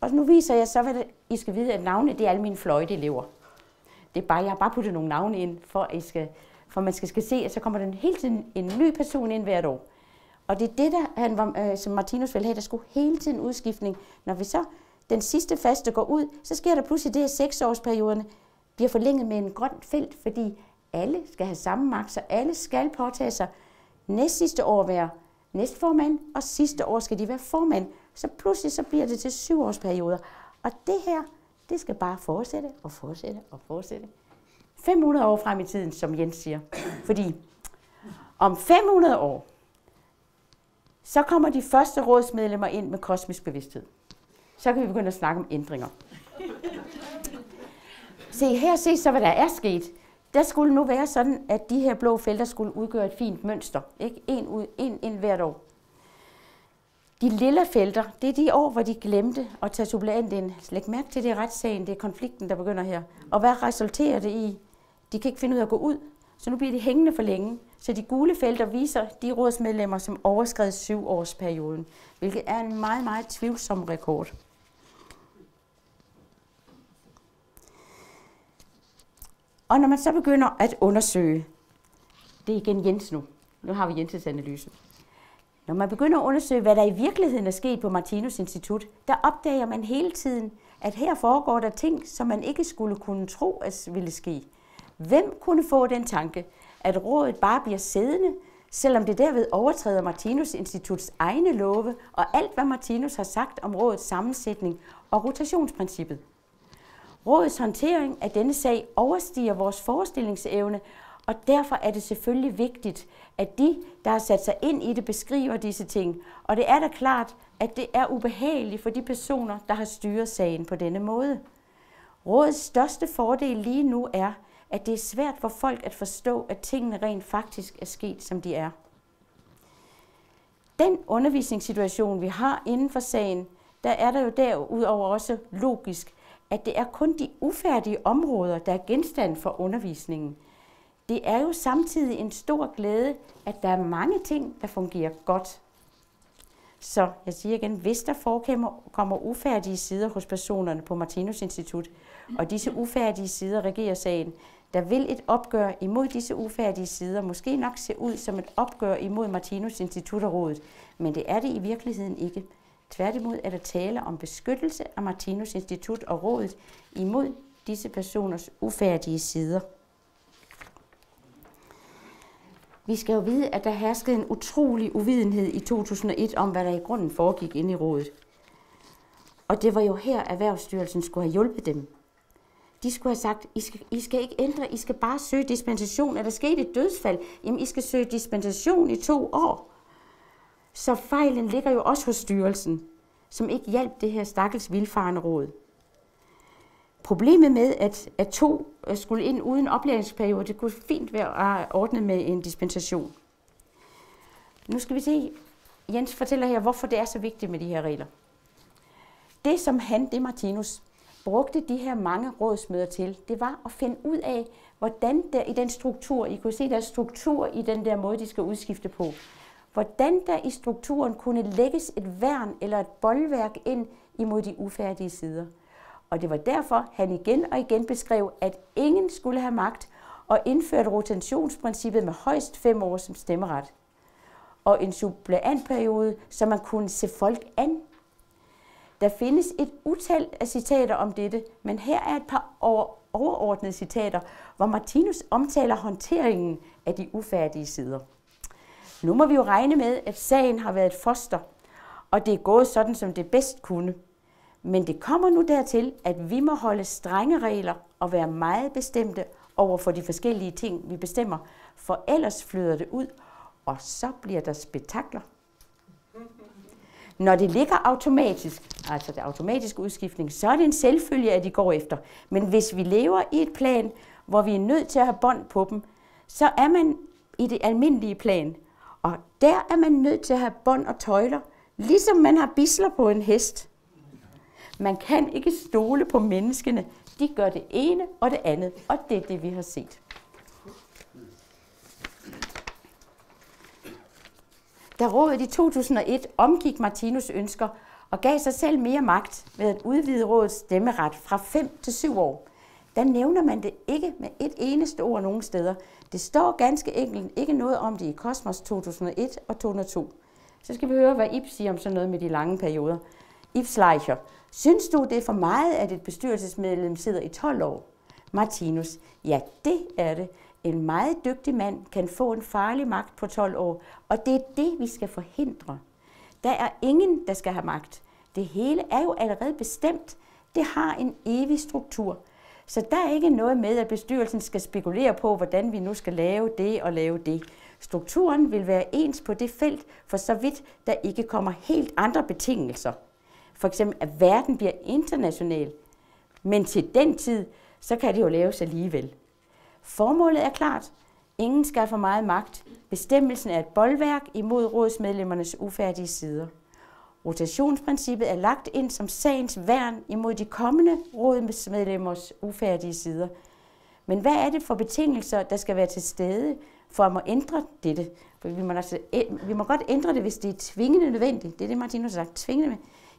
Og nu viser jeg så, hvad det, I skal vide, at navne, det er alle mine fløjteelever. Det er bare, jeg har bare puttet nogle navne ind, for, at I skal, for man skal, skal se, at så kommer der hele tiden en ny person ind hvert år. Og det er det, der, han var, øh, som Martinus ville have, der skulle hele tiden udskiftning. Når vi så den sidste faste går ud, så sker der pludselig det, at seksårsperioderne bliver forlænget med en grøn felt, fordi alle skal have samme magt, så alle skal påtage sig næst sidste år være næstformand, og sidste år skal de være formand. Så pludselig så bliver det til syvårsperioder. Og det her, det skal bare fortsætte og fortsætte og fortsætte. 500 år frem i tiden, som Jens siger. Fordi om 500 år, så kommer de første rådsmedlemmer ind med kosmisk bevidsthed. Så kan vi begynde at snakke om ændringer. Se, her ses så, hvad der er sket. Der skulle nu være sådan, at de her blå felter skulle udgøre et fint mønster. Ikke? En, ud, en, en hvert år. De lille felter, det er de år, hvor de glemte at tage suppleant ind. Læg mærke til, det retssagen, det er konflikten, der begynder her. Og hvad resulterer det i? De kan ikke finde ud af at gå ud, så nu bliver de hængende for længe. Så de gule felter viser de rådsmedlemmer, som overskred syvårsperioden, hvilket er en meget, meget tvivlsom rekord. Og når man så begynder at undersøge, det er igen Jens nu, nu har vi Jenses analyse. Når man begynder at undersøge, hvad der i virkeligheden er sket på Martinus Institut, der opdager man hele tiden, at her foregår der ting, som man ikke skulle kunne tro, at ville ske. Hvem kunne få den tanke, at rådet bare bliver siddende, selvom det derved overtræder Martinus Instituts egne love og alt, hvad Martinus har sagt om rådets sammensætning og rotationsprincippet. Rådets håndtering af denne sag overstiger vores forestillingsevne, og derfor er det selvfølgelig vigtigt, at de, der har sat sig ind i det, beskriver disse ting. Og det er da klart, at det er ubehageligt for de personer, der har styret sagen på denne måde. Rådets største fordel lige nu er, at det er svært for folk at forstå, at tingene rent faktisk er sket, som de er. Den undervisningssituation, vi har inden for sagen, der er der jo derudover også logisk, at det er kun de ufærdige områder, der er genstand for undervisningen. Det er jo samtidig en stor glæde, at der er mange ting, der fungerer godt. Så jeg siger igen, hvis der forekommer kommer ufærdige sider hos personerne på Martinus Institut, og disse ufærdige sider regerer sagen, der vil et opgør imod disse ufærdige sider måske nok se ud som et opgør imod Martinus Institut og Rådet, men det er det i virkeligheden ikke. Tværtimod er der tale om beskyttelse af Martinus Institut og Rådet imod disse personers ufærdige sider. Vi skal jo vide, at der herskede en utrolig uvidenhed i 2001 om, hvad der i grunden foregik inde i rådet. Og det var jo her, Erhvervsstyrelsen skulle have hjulpet dem. De skulle have sagt, I skal, I skal ikke ændre, I skal bare søge dispensation. Er der sket et dødsfald? Jamen, I skal søge dispensation i to år. Så fejlen ligger jo også hos styrelsen, som ikke hjalp det her stakkels vildfarende råd. Problemet med, at, at to øh, skulle ind uden oplæringsperiode, det kunne fint være ordnet med en dispensation. Nu skal vi se, Jens fortæller her, hvorfor det er så vigtigt med de her regler. Det, som han, det Martinus, brugte de her mange rådsmøder til, det var at finde ud af, hvordan der i den struktur, I kunne se, der er struktur i den der måde, de skal udskifte på, hvordan der i strukturen kunne lægges et værn eller et boldværk ind imod de ufærdige sider og det var derfor, han igen og igen beskrev, at ingen skulle have magt, og indførte rotationsprincippet med højst fem år som stemmeret. Og en suppleantperiode, så man kunne se folk an. Der findes et utal af citater om dette, men her er et par overordnede citater, hvor Martinus omtaler håndteringen af de ufærdige sider. Nu må vi jo regne med, at sagen har været et foster, og det er gået sådan, som det bedst kunne. Men det kommer nu dertil, at vi må holde strenge regler og være meget bestemte over for de forskellige ting, vi bestemmer, for ellers flyder det ud, og så bliver der spektakler. Når det ligger automatisk, altså det automatiske udskiftning, så er det en selvfølge, at de går efter. Men hvis vi lever i et plan, hvor vi er nødt til at have bånd på dem, så er man i det almindelige plan. Og der er man nødt til at have bånd og tøjler, ligesom man har bisler på en hest. Man kan ikke stole på menneskene. De gør det ene og det andet, og det er det, vi har set. Da rådet i 2001 omgik Martinus ønsker og gav sig selv mere magt ved at udvide rådets stemmeret fra 5 til 7 år, der nævner man det ikke med et eneste ord nogen steder. Det står ganske enkelt ikke noget om det i Kosmos 2001 og 2002. Så skal vi høre, hvad Ibs siger om sådan noget med de lange perioder. Ibs Leicher, Synes du, det er for meget, at et bestyrelsesmedlem sidder i 12 år? Martinus. Ja, det er det. En meget dygtig mand kan få en farlig magt på 12 år, og det er det, vi skal forhindre. Der er ingen, der skal have magt. Det hele er jo allerede bestemt. Det har en evig struktur. Så der er ikke noget med, at bestyrelsen skal spekulere på, hvordan vi nu skal lave det og lave det. Strukturen vil være ens på det felt, for så vidt der ikke kommer helt andre betingelser. For eksempel, at verden bliver international. Men til den tid, så kan det jo laves alligevel. Formålet er klart. Ingen skal for meget magt. Bestemmelsen er et boldværk imod rådsmedlemmernes ufærdige sider. Rotationsprincippet er lagt ind som sagens værn imod de kommende rådsmedlemmers ufærdige sider. Men hvad er det for betingelser, der skal være til stede for at må ændre dette? For vi må, altså, vi må godt ændre det, hvis det er tvingende nødvendigt. Det er det, Martinus har sagt. Tvingende.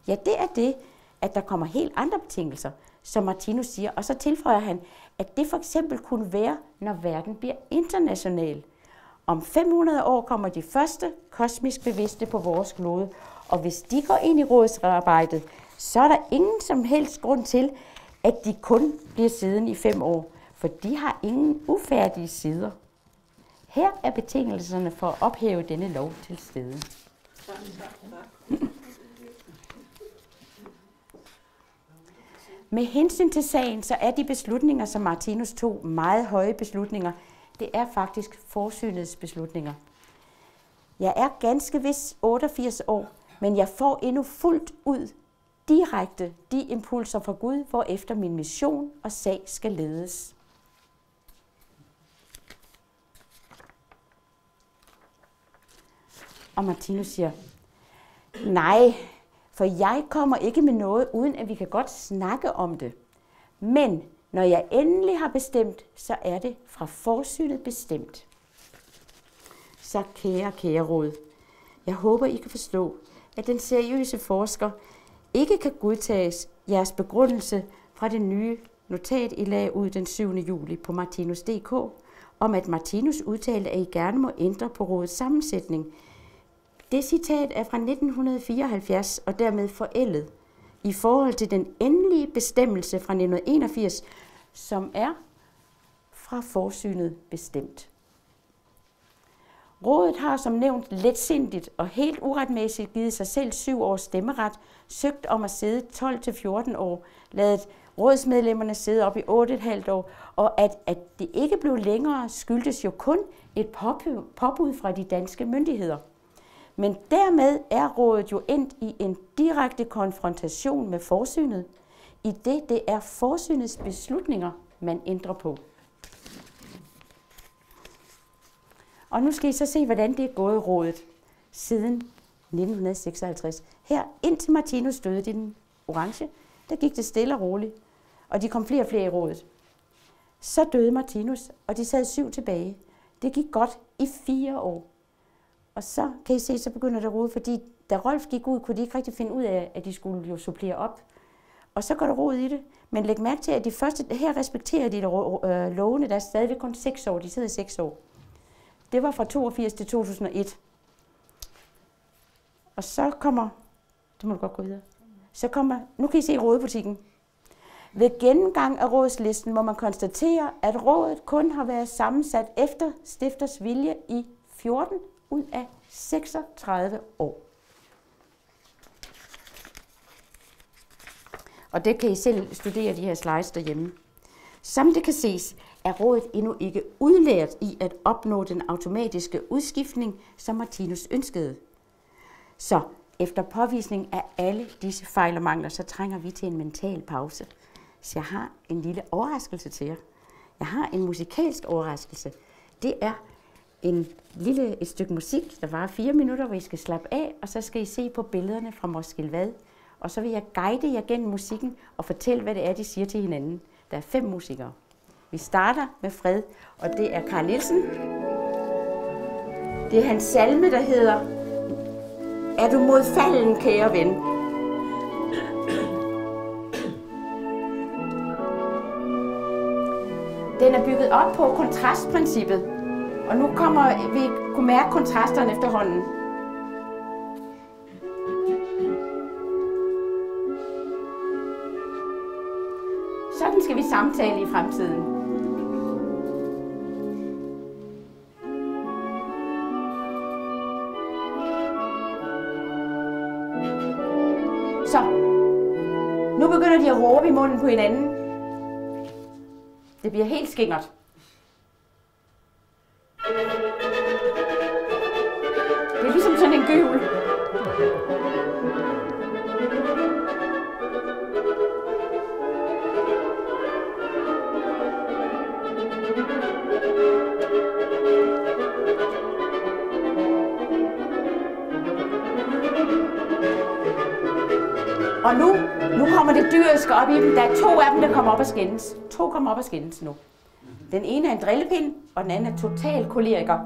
Ja, det er det, at der kommer helt andre betingelser, som Martinus siger. Og så tilføjer han, at det for eksempel kunne være, når verden bliver international. Om 500 år kommer de første kosmisk bevidste på vores klode, og hvis de går ind i rådsarbejdet, så er der ingen som helst grund til, at de kun bliver siddende i fem år, for de har ingen ufærdige sider. Her er betingelserne for at ophæve denne lov til stede. Med hensyn til sagen, så er de beslutninger, som Martinus tog, meget høje beslutninger. Det er faktisk forsynets beslutninger. Jeg er ganske vist 88 år, men jeg får endnu fuldt ud direkte de impulser fra Gud, hvor efter min mission og sag skal ledes. Og Martinus siger, nej, for jeg kommer ikke med noget, uden at vi kan godt snakke om det. Men når jeg endelig har bestemt, så er det fra forsynet bestemt. Så kære, kære råd, jeg håber, I kan forstå, at den seriøse forsker ikke kan godtages jeres begrundelse fra det nye notat, I lagde ud den 7. juli på Martinus.dk, om at Martinus udtalte, at I gerne må ændre på rådets sammensætning. Det citat er fra 1974 og dermed forældet i forhold til den endelige bestemmelse fra 1981, som er fra forsynet bestemt. Rådet har som nævnt letsindigt og helt uretmæssigt givet sig selv syv års stemmeret, søgt om at sidde 12-14 år, ladet rådsmedlemmerne sidde op i 8,5 år, og at, at det ikke blev længere skyldtes jo kun et påbud fra de danske myndigheder. Men dermed er rådet jo endt i en direkte konfrontation med forsynet, i det det er forsynets beslutninger, man ændrer på. Og nu skal I så se, hvordan det er gået i rådet siden 1956. Her indtil Martinus døde, i den orange, der gik det stille og roligt, og de kom flere og flere i rådet. Så døde Martinus, og de sad syv tilbage. Det gik godt i fire år. Og så kan I se, så begynder det at rode, fordi da Rolf gik ud, kunne de ikke rigtig finde ud af, at de skulle jo supplere op. og så går der rod i det. Men læg mærke til, at de første, her respekterer de øh, lovene, der er stadigvæk kun 6 år, de sidder i 6 år. Det var fra 82 til 2001. Og så kommer, det må du godt gå videre, så kommer, nu kan I se rådbutikken. Ved gennemgang af rådslisten må man konstatere, at rådet kun har været sammensat efter stifters vilje i 14 ud af 36 år. Og det kan I selv studere de her slides derhjemme. Som det kan ses, er rådet endnu ikke udlært i at opnå den automatiske udskiftning, som Martinus ønskede. Så efter påvisning af alle disse fejl og mangler, så trænger vi til en mental pause. Så jeg har en lille overraskelse til jer. Jeg har en musikalsk overraskelse. Det er en lille, et stykke musik, der var fire minutter, hvor I skal slappe af, og så skal I se på billederne fra Moskilvad. Og så vil jeg guide jer gennem musikken og fortælle, hvad det er, de siger til hinanden. Der er fem musikere. Vi starter med Fred, og det er Karl Nielsen. Det er hans salme, der hedder Er du mod falden, kære ven? Den er bygget op på kontrastprincippet, og nu kommer vi kunne mærke kontrasterne efterhånden. Sådan skal vi samtale i fremtiden. Så, nu begynder de at råbe i munden på hinanden. Det bliver helt skingert. Og nu, nu kommer det dyriske op i dem. Der er to af dem, der kommer op og skændes. To kommer op og skændes nu. Den ene er en drillepind, og den anden er total koleriker.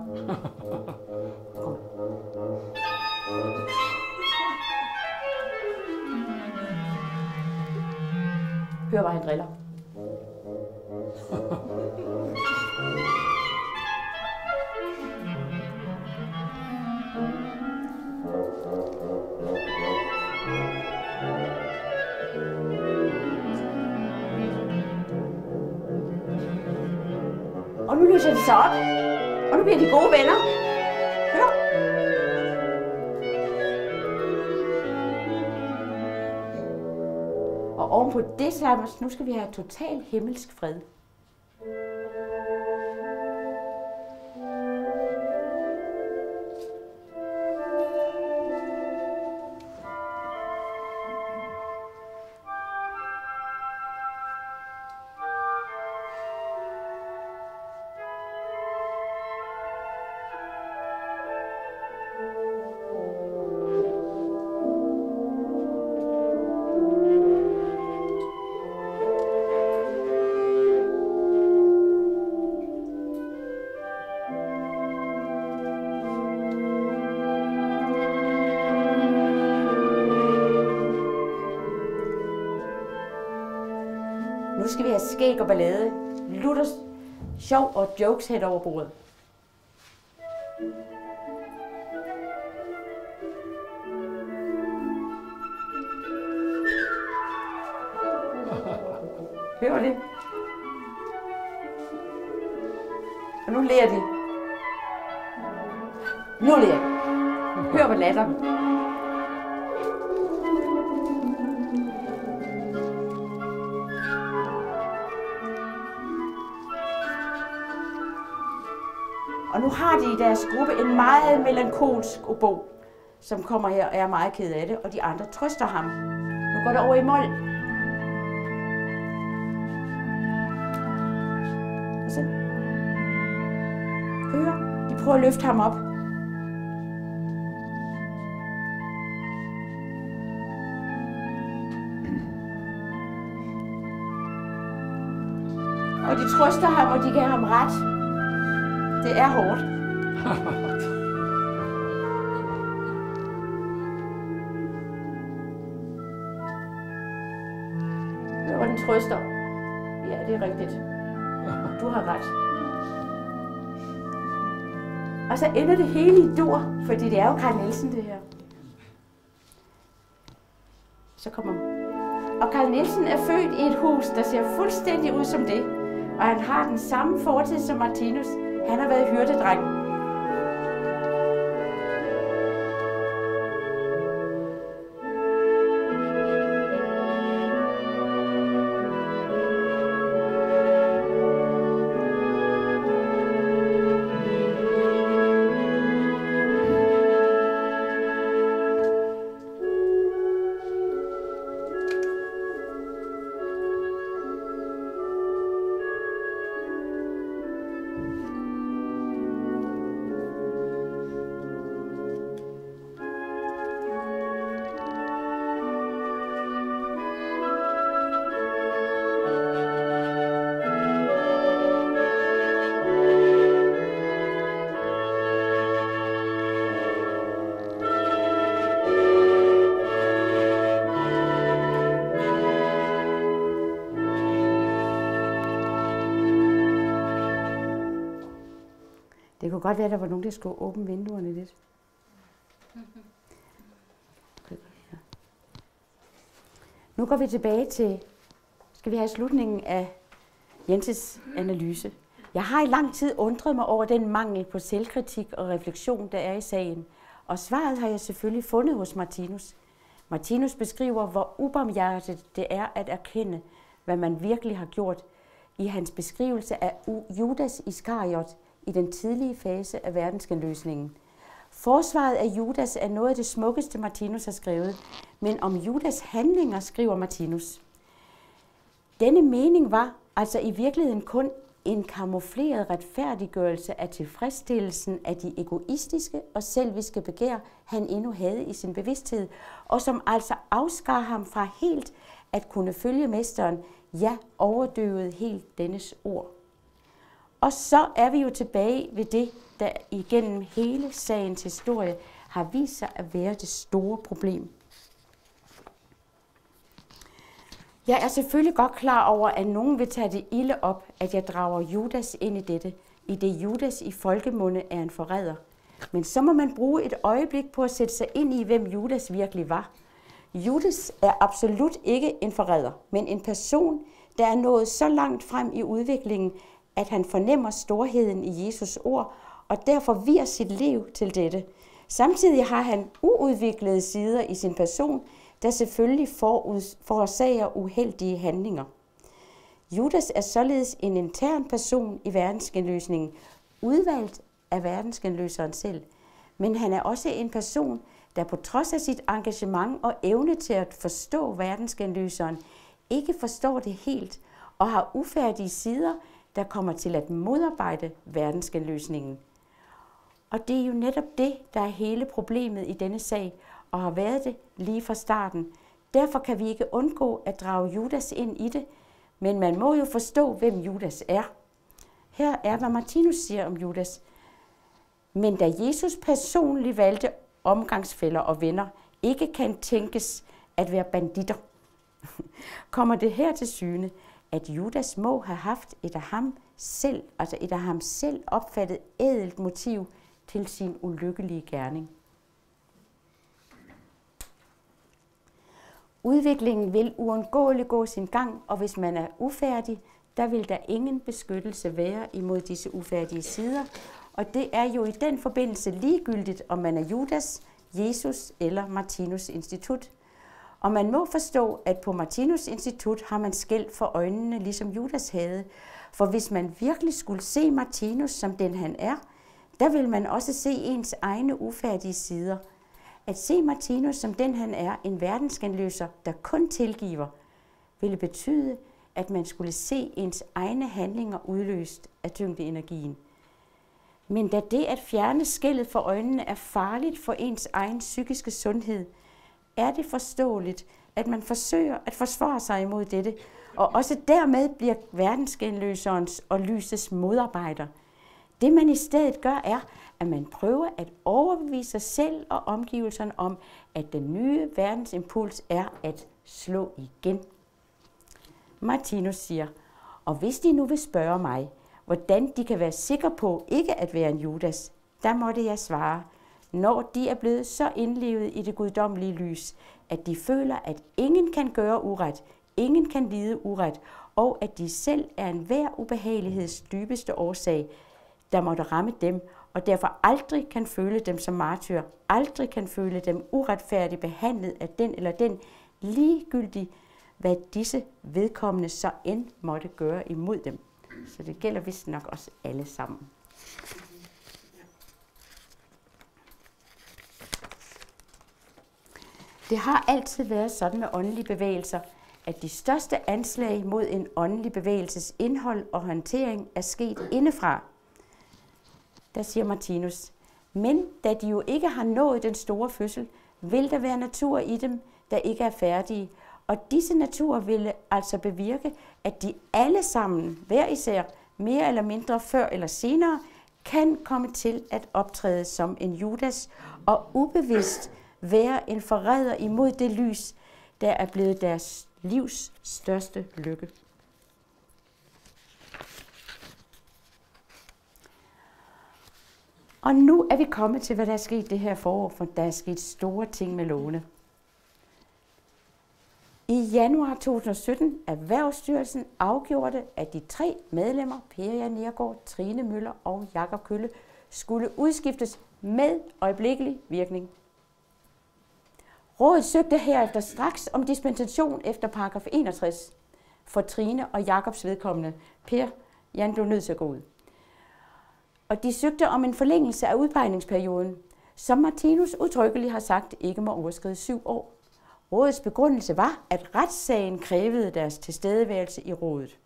Hør, hvor han driller. Oven på det, så nu skal vi have total himmelsk fred. Jokes hen over bordet. Og nu har de i deres gruppe en meget melankolsk obo, som kommer her og er meget ked af det, og de andre trøster ham. Nu går det over i mål. Og så hør, de prøver at løfte ham op. Og de trøster ham, og de gav ham ret. Det er hårdt. den trøster. Ja, det er rigtigt. Du har ret. Og så ender det hele i dur, fordi det er jo Karl Nielsen, det her. Så kommer Og Karl Nielsen er født i et hus, der ser fuldstændig ud som det. Og han har den samme fortid som Martinus. Han har været hyrdedreng. Kunne godt være, at der var nogen, der skulle åbne vinduerne lidt. Nu går vi tilbage til, skal vi have slutningen af Jenses analyse. Jeg har i lang tid undret mig over den mangel på selvkritik og refleksion, der er i sagen. Og svaret har jeg selvfølgelig fundet hos Martinus. Martinus beskriver, hvor ubarmhjertet det er at erkende, hvad man virkelig har gjort, i hans beskrivelse af Judas Iskariot, i den tidlige fase af verdensgenløsningen. Forsvaret af Judas er noget af det smukkeste, Martinus har skrevet, men om Judas handlinger skriver Martinus. Denne mening var altså i virkeligheden kun en kamufleret retfærdiggørelse af tilfredsstillelsen af de egoistiske og selviske begær, han endnu havde i sin bevidsthed, og som altså afskar ham fra helt at kunne følge mesteren, ja, overdøvede helt dennes ord. Og så er vi jo tilbage ved det, der igennem hele sagens historie har vist sig at være det store problem. Jeg er selvfølgelig godt klar over, at nogen vil tage det ilde op, at jeg drager Judas ind i dette, i det Judas i folkemunde er en forræder. Men så må man bruge et øjeblik på at sætte sig ind i, hvem Judas virkelig var. Judas er absolut ikke en forræder, men en person, der er nået så langt frem i udviklingen, at han fornemmer storheden i Jesus ord, og derfor virer sit liv til dette. Samtidig har han uudviklede sider i sin person, der selvfølgelig forårsager uheldige handlinger. Judas er således en intern person i verdensgenløsningen, udvalgt af verdensgenløseren selv. Men han er også en person, der på trods af sit engagement og evne til at forstå verdensgenløseren, ikke forstår det helt og har ufærdige sider, der kommer til at modarbejde verdensgenløsningen. Og det er jo netop det, der er hele problemet i denne sag, og har været det lige fra starten. Derfor kan vi ikke undgå at drage Judas ind i det, men man må jo forstå, hvem Judas er. Her er, hvad Martinus siger om Judas. Men da Jesus personligt valgte omgangsfælder og venner, ikke kan tænkes at være banditter, kommer det her til syne, at Judas må have haft et af ham selv, altså et af ham selv opfattet ædelt motiv til sin ulykkelige gerning. Udviklingen vil uundgåeligt gå sin gang, og hvis man er ufærdig, der vil der ingen beskyttelse være imod disse ufærdige sider. Og det er jo i den forbindelse ligegyldigt, om man er Judas, Jesus eller Martinus Institut. Og man må forstå, at på Martinus Institut har man skæld for øjnene, ligesom Judas havde. For hvis man virkelig skulle se Martinus som den han er, der vil man også se ens egne ufærdige sider. At se Martinus som den han er, en verdensgenløser, der kun tilgiver, ville betyde, at man skulle se ens egne handlinger udløst af tyngdeenergien. Men da det at fjerne skældet for øjnene er farligt for ens egen psykiske sundhed, er det forståeligt, at man forsøger at forsvare sig imod dette, og også dermed bliver verdensgenløserens og lysets modarbejder. Det man i stedet gør, er, at man prøver at overbevise sig selv og omgivelserne om, at den nye verdensimpuls er at slå igen. Martinus siger, og hvis de nu vil spørge mig, hvordan de kan være sikre på ikke at være en Judas, der måtte jeg svare, når de er blevet så indlevet i det guddommelige lys, at de føler, at ingen kan gøre uret, ingen kan lide uret, og at de selv er en hver ubehageligheds dybeste årsag, der måtte ramme dem, og derfor aldrig kan føle dem som martyr, aldrig kan føle dem uretfærdigt behandlet af den eller den, ligegyldigt hvad disse vedkommende så end måtte gøre imod dem. Så det gælder vist nok også alle sammen. Det har altid været sådan med åndelige bevægelser, at de største anslag mod en åndelig bevægelses indhold og håndtering er sket indefra. Der siger Martinus, men da de jo ikke har nået den store fødsel, vil der være natur i dem, der ikke er færdige, og disse naturer ville altså bevirke, at de alle sammen, hver især, mere eller mindre før eller senere, kan komme til at optræde som en Judas og ubevidst være en forræder imod det lys, der er blevet deres livs største lykke. Og nu er vi kommet til, hvad der er sket det her forår, for der er sket store ting med låne. I januar 2017 Erhvervsstyrelsen afgjorde, at de tre medlemmer, Per Nergård, Trine Møller og Jakob Kølle, skulle udskiftes med øjeblikkelig virkning. Rådet søgte herefter straks om dispensation efter paragraf 61 for Trine og Jakobs vedkommende. Per Jan blev nødt til at gå ud. Og de søgte om en forlængelse af udpegningsperioden, som Martinus udtrykkeligt har sagt ikke må overskride syv år. Rådets begrundelse var, at retssagen krævede deres tilstedeværelse i rådet.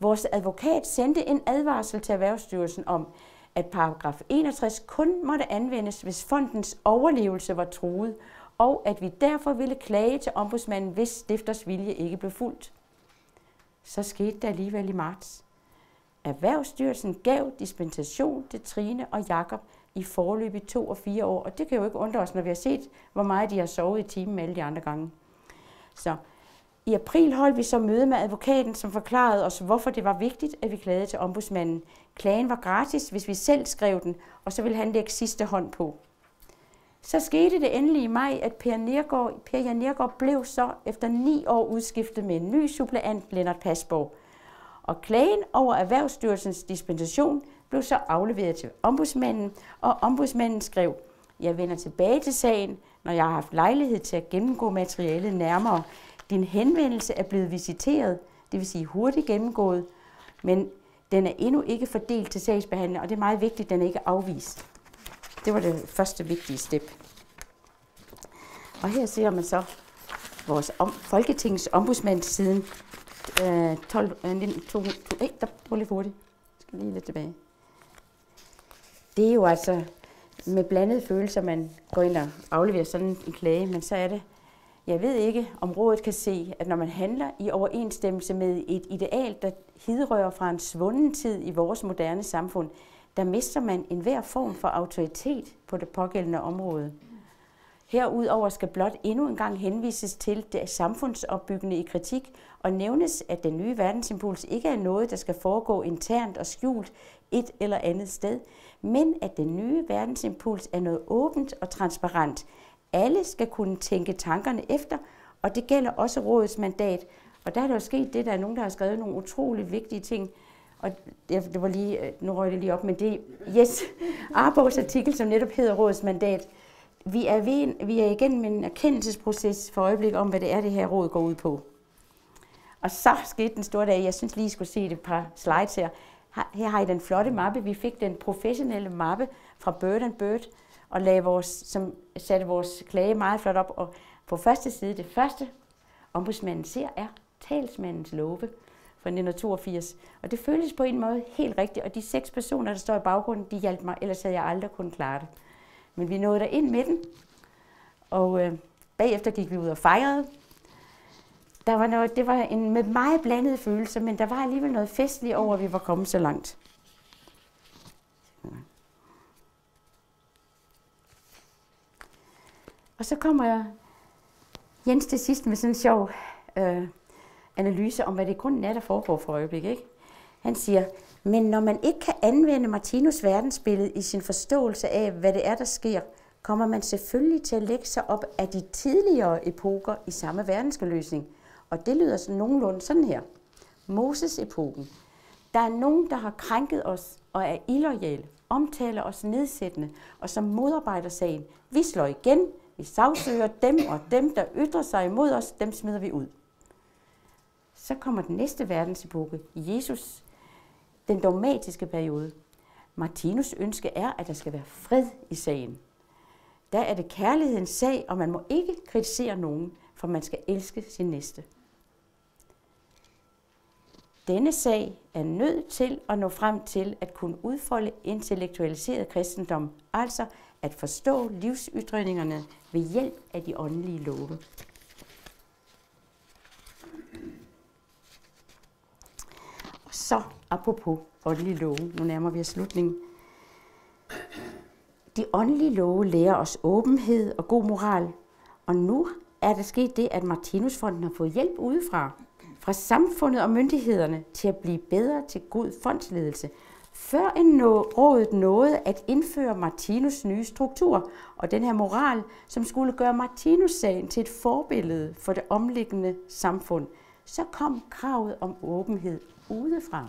Vores advokat sendte en advarsel til Erhvervsstyrelsen om, at paragraf 61 kun måtte anvendes, hvis fondens overlevelse var truet, og at vi derfor ville klage til ombudsmanden, hvis stifters vilje ikke blev fuldt. Så skete det alligevel i marts. Erhvervsstyrelsen gav dispensation til Trine og Jakob i forløb i to og fire år. Og det kan jo ikke undre os, når vi har set, hvor meget de har sovet i timen alle de andre gange. Så i april holdt vi så møde med advokaten, som forklarede os, hvorfor det var vigtigt, at vi klagede til ombudsmanden. Klagen var gratis, hvis vi selv skrev den, og så ville han lægge sidste hånd på. Så skete det endelig i maj, at Per, Nergård, per Jan Nergård blev så efter ni år udskiftet med en ny suppleant, Lennart Pasborg. Og klagen over Erhvervsstyrelsens dispensation blev så afleveret til ombudsmanden, og ombudsmanden skrev, jeg vender tilbage til sagen, når jeg har haft lejlighed til at gennemgå materialet nærmere. Din henvendelse er blevet visiteret, det vil sige hurtigt gennemgået, men den er endnu ikke fordelt til sagsbehandling, og det er meget vigtigt, at den er ikke afvist. Det var det første vigtige step. Og her ser man så vores om, Folketingets ombudsmand siden øh, 12, øh, 19, 2, 2, øh, der, var lidt hurtigt. Jeg skal lige lidt tilbage. Det er jo altså med blandede følelser, man går ind og afleverer sådan en klage, men så er det, jeg ved ikke, om rådet kan se, at når man handler i overensstemmelse med et ideal, der hidrører fra en svunden tid i vores moderne samfund, der mister man enhver form for autoritet på det pågældende område. Herudover skal blot endnu en gang henvises til det samfundsopbyggende i kritik og nævnes, at den nye verdensimpuls ikke er noget, der skal foregå internt og skjult et eller andet sted, men at den nye verdensimpuls er noget åbent og transparent. Alle skal kunne tænke tankerne efter, og det gælder også rådets mandat. Og der er der jo sket det, der er nogen, der har skrevet nogle utrolig vigtige ting, og det var lige, nu røg det lige op, men det er Yes Arbogs artikel, som netop hedder rådets mandat. Vi er, ved, vi er igennem en erkendelsesproces for øjeblik om, hvad det er, det her råd går ud på. Og så skete den store dag. Jeg synes lige, I skulle se et par slides her. Her har I den flotte mappe. Vi fik den professionelle mappe fra Bird and Bird, og lagde vores, som satte vores klage meget flot op. Og på første side, det første ombudsmanden ser, er talsmandens love fra 1982. Og det føles på en måde helt rigtigt, og de seks personer, der står i baggrunden, de hjalp mig, ellers havde jeg aldrig kunnet klare det. Men vi nåede der ind med den, og øh, bagefter gik vi ud og fejrede, der var noget, det var en med meget blandede følelser, men der var alligevel noget festligt over, at vi var kommet så langt. Og så kommer jeg Jens til sidst med sådan en sjov øh, analyse om, hvad det grunden er, der foregår for øjeblikket. Ikke? Han siger, men når man ikke kan anvende Martinus verdensbillede i sin forståelse af, hvad det er, der sker, kommer man selvfølgelig til at lægge sig op af de tidligere epoker i samme verdensløsning. Og det lyder sådan nogenlunde sådan her. Moses-epoken. Der er nogen, der har krænket os og er illoyale, omtaler os nedsættende og som modarbejder sagen. Vi slår igen, vi sagsøger dem, og dem, der ytrer sig imod os, dem smider vi ud. Så kommer den næste verdensepoke, Jesus, den dogmatiske periode. Martinus ønske er, at der skal være fred i sagen. Der er det kærlighedens sag, og man må ikke kritisere nogen, for man skal elske sin næste. Denne sag er nødt til at nå frem til at kunne udfolde intellektualiseret kristendom, altså at forstå livsytringerne ved hjælp af de åndelige love. Så, apropos åndelige love, nu nærmer vi os slutningen. De åndelige love lærer os åbenhed og god moral, og nu er der sket det, at Martinusfonden har fået hjælp udefra, fra samfundet og myndighederne, til at blive bedre til god fondsledelse – før en nå, rådet nåede at indføre Martinus nye struktur og den her moral, som skulle gøre Martinus-sagen til et forbillede for det omliggende samfund, så kom kravet om åbenhed udefra.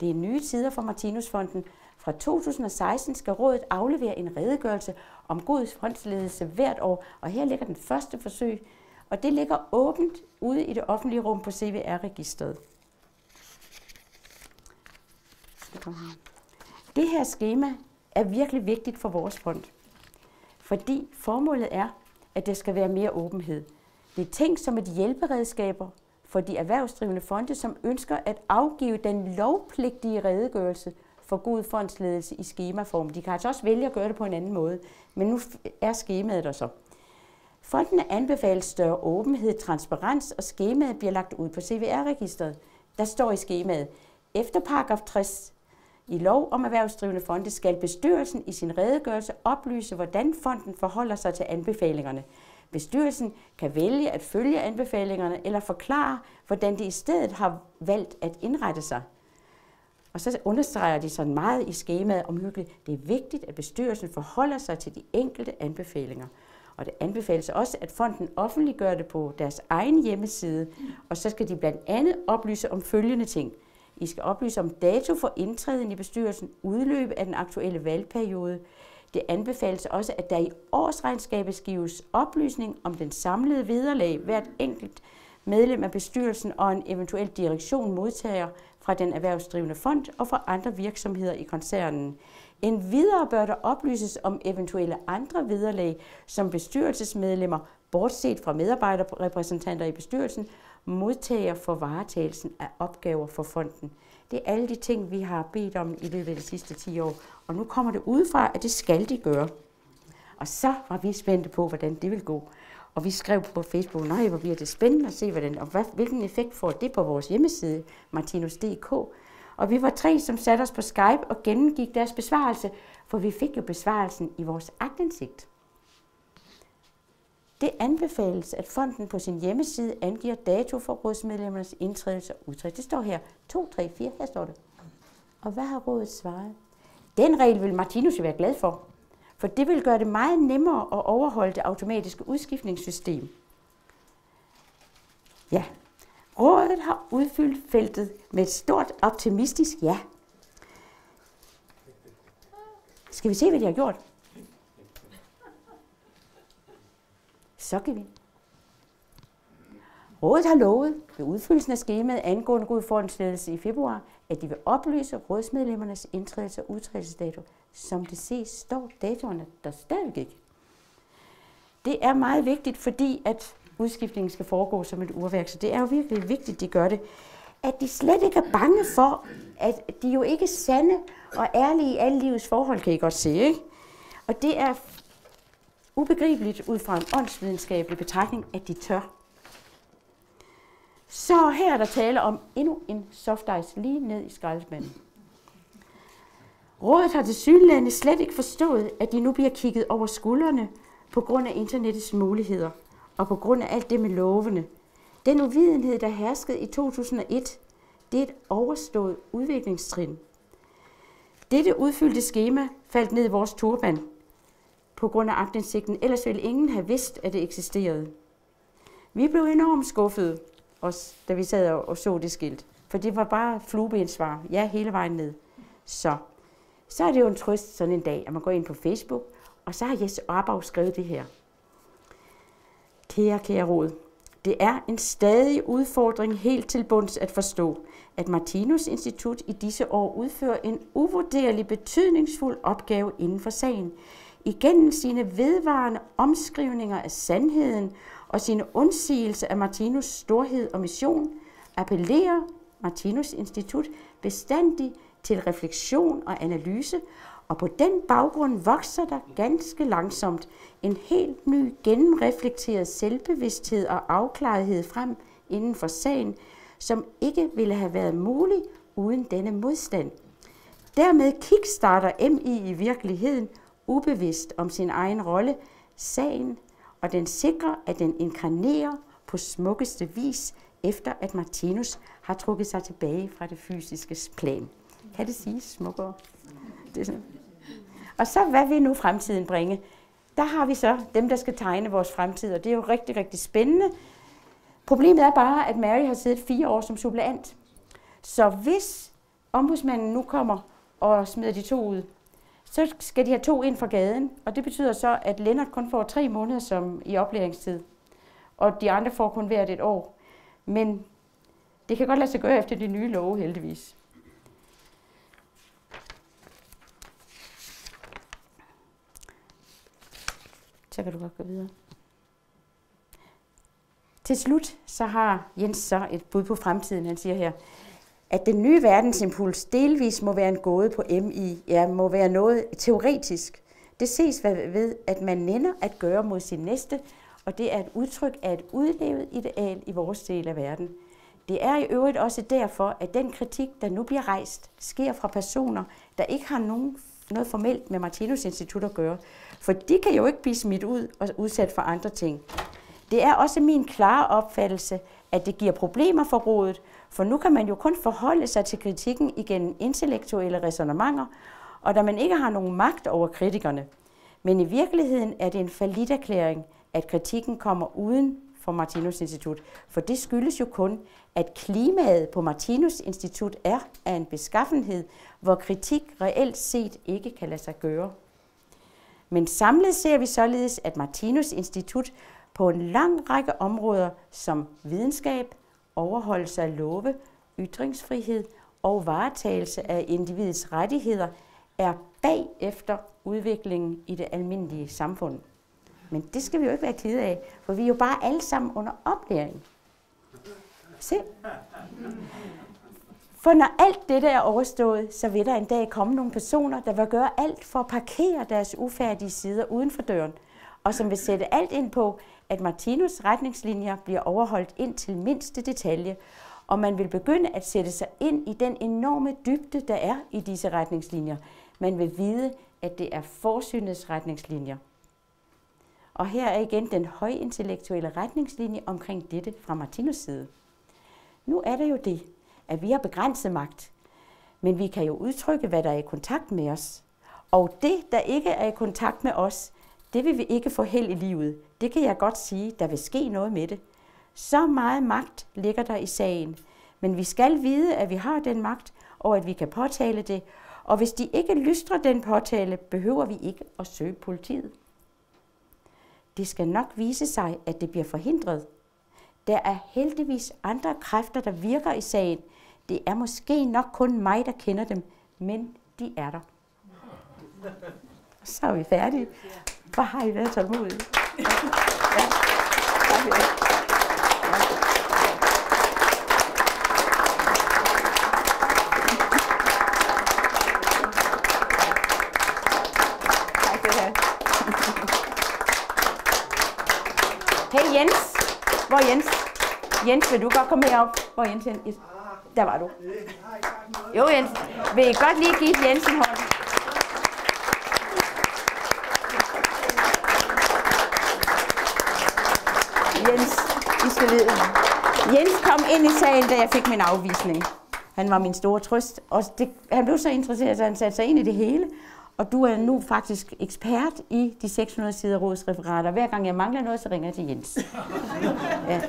Det er nye tider for Martinusfonden. Fra 2016 skal rådet aflevere en redegørelse om god fondsledelse hvert år, og her ligger den første forsøg, og det ligger åbent ude i det offentlige rum på CVR-registret. Det her schema er virkelig vigtigt for vores fond, fordi formålet er, at der skal være mere åbenhed. Det er tænkt som et hjælperedskaber for de erhvervsdrivende fonde, som ønsker at afgive den lovpligtige redegørelse for god fondsledelse i skemaform. De kan altså også vælge at gøre det på en anden måde, men nu er skemaet der så. Fondene anbefaler større åbenhed, transparens, og skemaet bliver lagt ud på CVR-registret. Der står i skemaet, efter paragraf 60 i lov om erhvervsdrivende fonde skal bestyrelsen i sin redegørelse oplyse, hvordan fonden forholder sig til anbefalingerne. Bestyrelsen kan vælge at følge anbefalingerne eller forklare, hvordan de i stedet har valgt at indrette sig. Og så understreger de sådan meget i skemaet omhyggeligt, det er vigtigt, at bestyrelsen forholder sig til de enkelte anbefalinger. Og det anbefales også, at fonden offentliggør det på deres egen hjemmeside, og så skal de blandt andet oplyse om følgende ting – i skal oplyse om dato for indtræden i bestyrelsen, udløb af den aktuelle valgperiode. Det anbefales også, at der i årsregnskabet gives oplysning om den samlede vederlag hvert enkelt medlem af bestyrelsen og en eventuel direktion modtager fra den erhvervsdrivende fond og fra andre virksomheder i koncernen. En videre bør der oplyses om eventuelle andre vederlag, som bestyrelsesmedlemmer, bortset fra medarbejderrepræsentanter i bestyrelsen, modtager for varetagelsen af opgaver for fonden. Det er alle de ting, vi har bedt om i løbet af de sidste 10 år. Og nu kommer det udefra, at det skal de gøre. Og så var vi spændte på, hvordan det vil gå. Og vi skrev på Facebook, nej, hvor bliver det spændende at se, hvordan, og hvad, hvilken effekt får det på vores hjemmeside, martinus.dk. Og vi var tre, som satte os på Skype og gennemgik deres besvarelse, for vi fik jo besvarelsen i vores agtindsigt. Det anbefales, at fonden på sin hjemmeside angiver dato for rådsmedlemmernes indtrædelse og udtrædelse. Det står her. 2, 3, 4. Her står det. Og hvad har rådet svaret? Den regel vil Martinus jo være glad for, for det vil gøre det meget nemmere at overholde det automatiske udskiftningssystem. Ja, rådet har udfyldt feltet med et stort optimistisk ja. Skal vi se, hvad de har gjort? Så kan vi. Rådet har lovet ved udfyldelsen af skemaet angående godforhåndsledelse i februar, at de vil oplyse rådsmedlemmernes indtrædelse og udtrædelsesdato. Som det ses, står datoerne der stadig ikke. Det er meget vigtigt, fordi at udskiftningen skal foregå som et urværk, så det er jo virkelig vigtigt, at de gør det. At de slet ikke er bange for, at de jo ikke er sande og ærlige i alle livets forhold, kan I godt se, ikke? Og det er ubegribeligt ud fra en åndsvidenskabelig betragtning, at de tør. Så her er der tale om endnu en soft ice lige ned i skraldespanden. Rådet har til synlande slet ikke forstået, at de nu bliver kigget over skuldrene på grund af internettets muligheder og på grund af alt det med lovene. Den uvidenhed, der herskede i 2001, det er et overstået udviklingstrin. Dette udfyldte schema faldt ned i vores turban på grund af agtindsigten, ellers ville ingen have vidst, at det eksisterede. Vi blev enormt skuffede, os, da vi sad og så det skilt, for det var bare fluebensvar, ja, hele vejen ned. Så, så er det jo en trøst sådan en dag, at man går ind på Facebook, og så har Jes Arbav skrevet det her. Kære, kære råd, det er en stadig udfordring helt til bunds at forstå, at Martinus Institut i disse år udfører en uvurderlig betydningsfuld opgave inden for sagen. Igennem sine vedvarende omskrivninger af sandheden og sine undsigelser af Martinus storhed og mission, appellerer Martinus Institut bestandig til refleksion og analyse, og på den baggrund vokser der ganske langsomt en helt ny gennemreflekteret selvbevidsthed og afklarethed frem inden for sagen, som ikke ville have været mulig uden denne modstand. Dermed kickstarter MI i virkeligheden ubevidst om sin egen rolle, sagen, og den sikrer, at den inkarnerer på smukkeste vis, efter at Martinus har trukket sig tilbage fra det fysiske plan. Kan det siges smukkere? Det er sådan. Og så hvad vil nu fremtiden bringe? Der har vi så dem, der skal tegne vores fremtid, og det er jo rigtig, rigtig spændende. Problemet er bare, at Mary har siddet fire år som suppleant. Så hvis ombudsmanden nu kommer og smider de to ud, så skal de have to ind fra gaden, og det betyder så, at Lennart kun får tre måneder som i oplæringstid, og de andre får kun hvert et år. Men det kan godt lade sig gøre efter de nye love, heldigvis. Så kan du godt gå videre. Til slut så har Jens så et bud på fremtiden. Han siger her, at den nye verdensimpuls delvis må være en gåde på MI, ja, må være noget teoretisk. Det ses ved, at man nænder at gøre mod sin næste, og det er et udtryk af et udlevet ideal i vores del af verden. Det er i øvrigt også derfor, at den kritik, der nu bliver rejst, sker fra personer, der ikke har nogen, noget formelt med Martinus Institut at gøre. For de kan jo ikke blive smidt ud og udsat for andre ting. Det er også min klare opfattelse, at det giver problemer for rådet, for nu kan man jo kun forholde sig til kritikken igennem intellektuelle resonemanger, og da man ikke har nogen magt over kritikerne. Men i virkeligheden er det en faliderklæring, at kritikken kommer uden for Martinus Institut, for det skyldes jo kun, at klimaet på Martinus Institut er af en beskaffenhed, hvor kritik reelt set ikke kan lade sig gøre. Men samlet ser vi således, at Martinus Institut på en lang række områder som videnskab, overholdelse af love, ytringsfrihed og varetagelse af individets rettigheder er bagefter udviklingen i det almindelige samfund. Men det skal vi jo ikke være kede af, for vi er jo bare alle sammen under oplæring. Se. For når alt det er overstået, så vil der en dag komme nogle personer, der vil gøre alt for at parkere deres ufærdige sider uden for døren, og som vil sætte alt ind på, at Martinus retningslinjer bliver overholdt ind til mindste detalje, og man vil begynde at sætte sig ind i den enorme dybde, der er i disse retningslinjer. Man vil vide, at det er forsynets retningslinjer. Og her er igen den højintellektuelle retningslinje omkring dette fra Martinus side. Nu er det jo det, at vi har begrænset magt, men vi kan jo udtrykke, hvad der er i kontakt med os. Og det, der ikke er i kontakt med os, det vil vi ikke få held i livet. Det kan jeg godt sige, der vil ske noget med det. Så meget magt ligger der i sagen. Men vi skal vide, at vi har den magt, og at vi kan påtale det. Og hvis de ikke lystrer den påtale, behøver vi ikke at søge politiet. Det skal nok vise sig, at det bliver forhindret. Der er heldigvis andre kræfter, der virker i sagen. Det er måske nok kun mig, der kender dem, men de er der. Så er vi færdige. Hvor har I været tålmodige? Ja. Ja. Hey Jens, hvor er Jens? Jens, vil du godt komme herop? Hvor er Jens hen? Der var du. Jo Jens, vil I godt lige give Jens en hånd? Jens, I skal vide, Jens kom ind i salen, da jeg fik min afvisning. Han var min store trøst. Og det, han blev så interesseret, at han satte sig ind i det hele. Og du er nu faktisk ekspert i de 600 sider rådsreferater. Hver gang jeg mangler noget, så ringer jeg til Jens. Ja.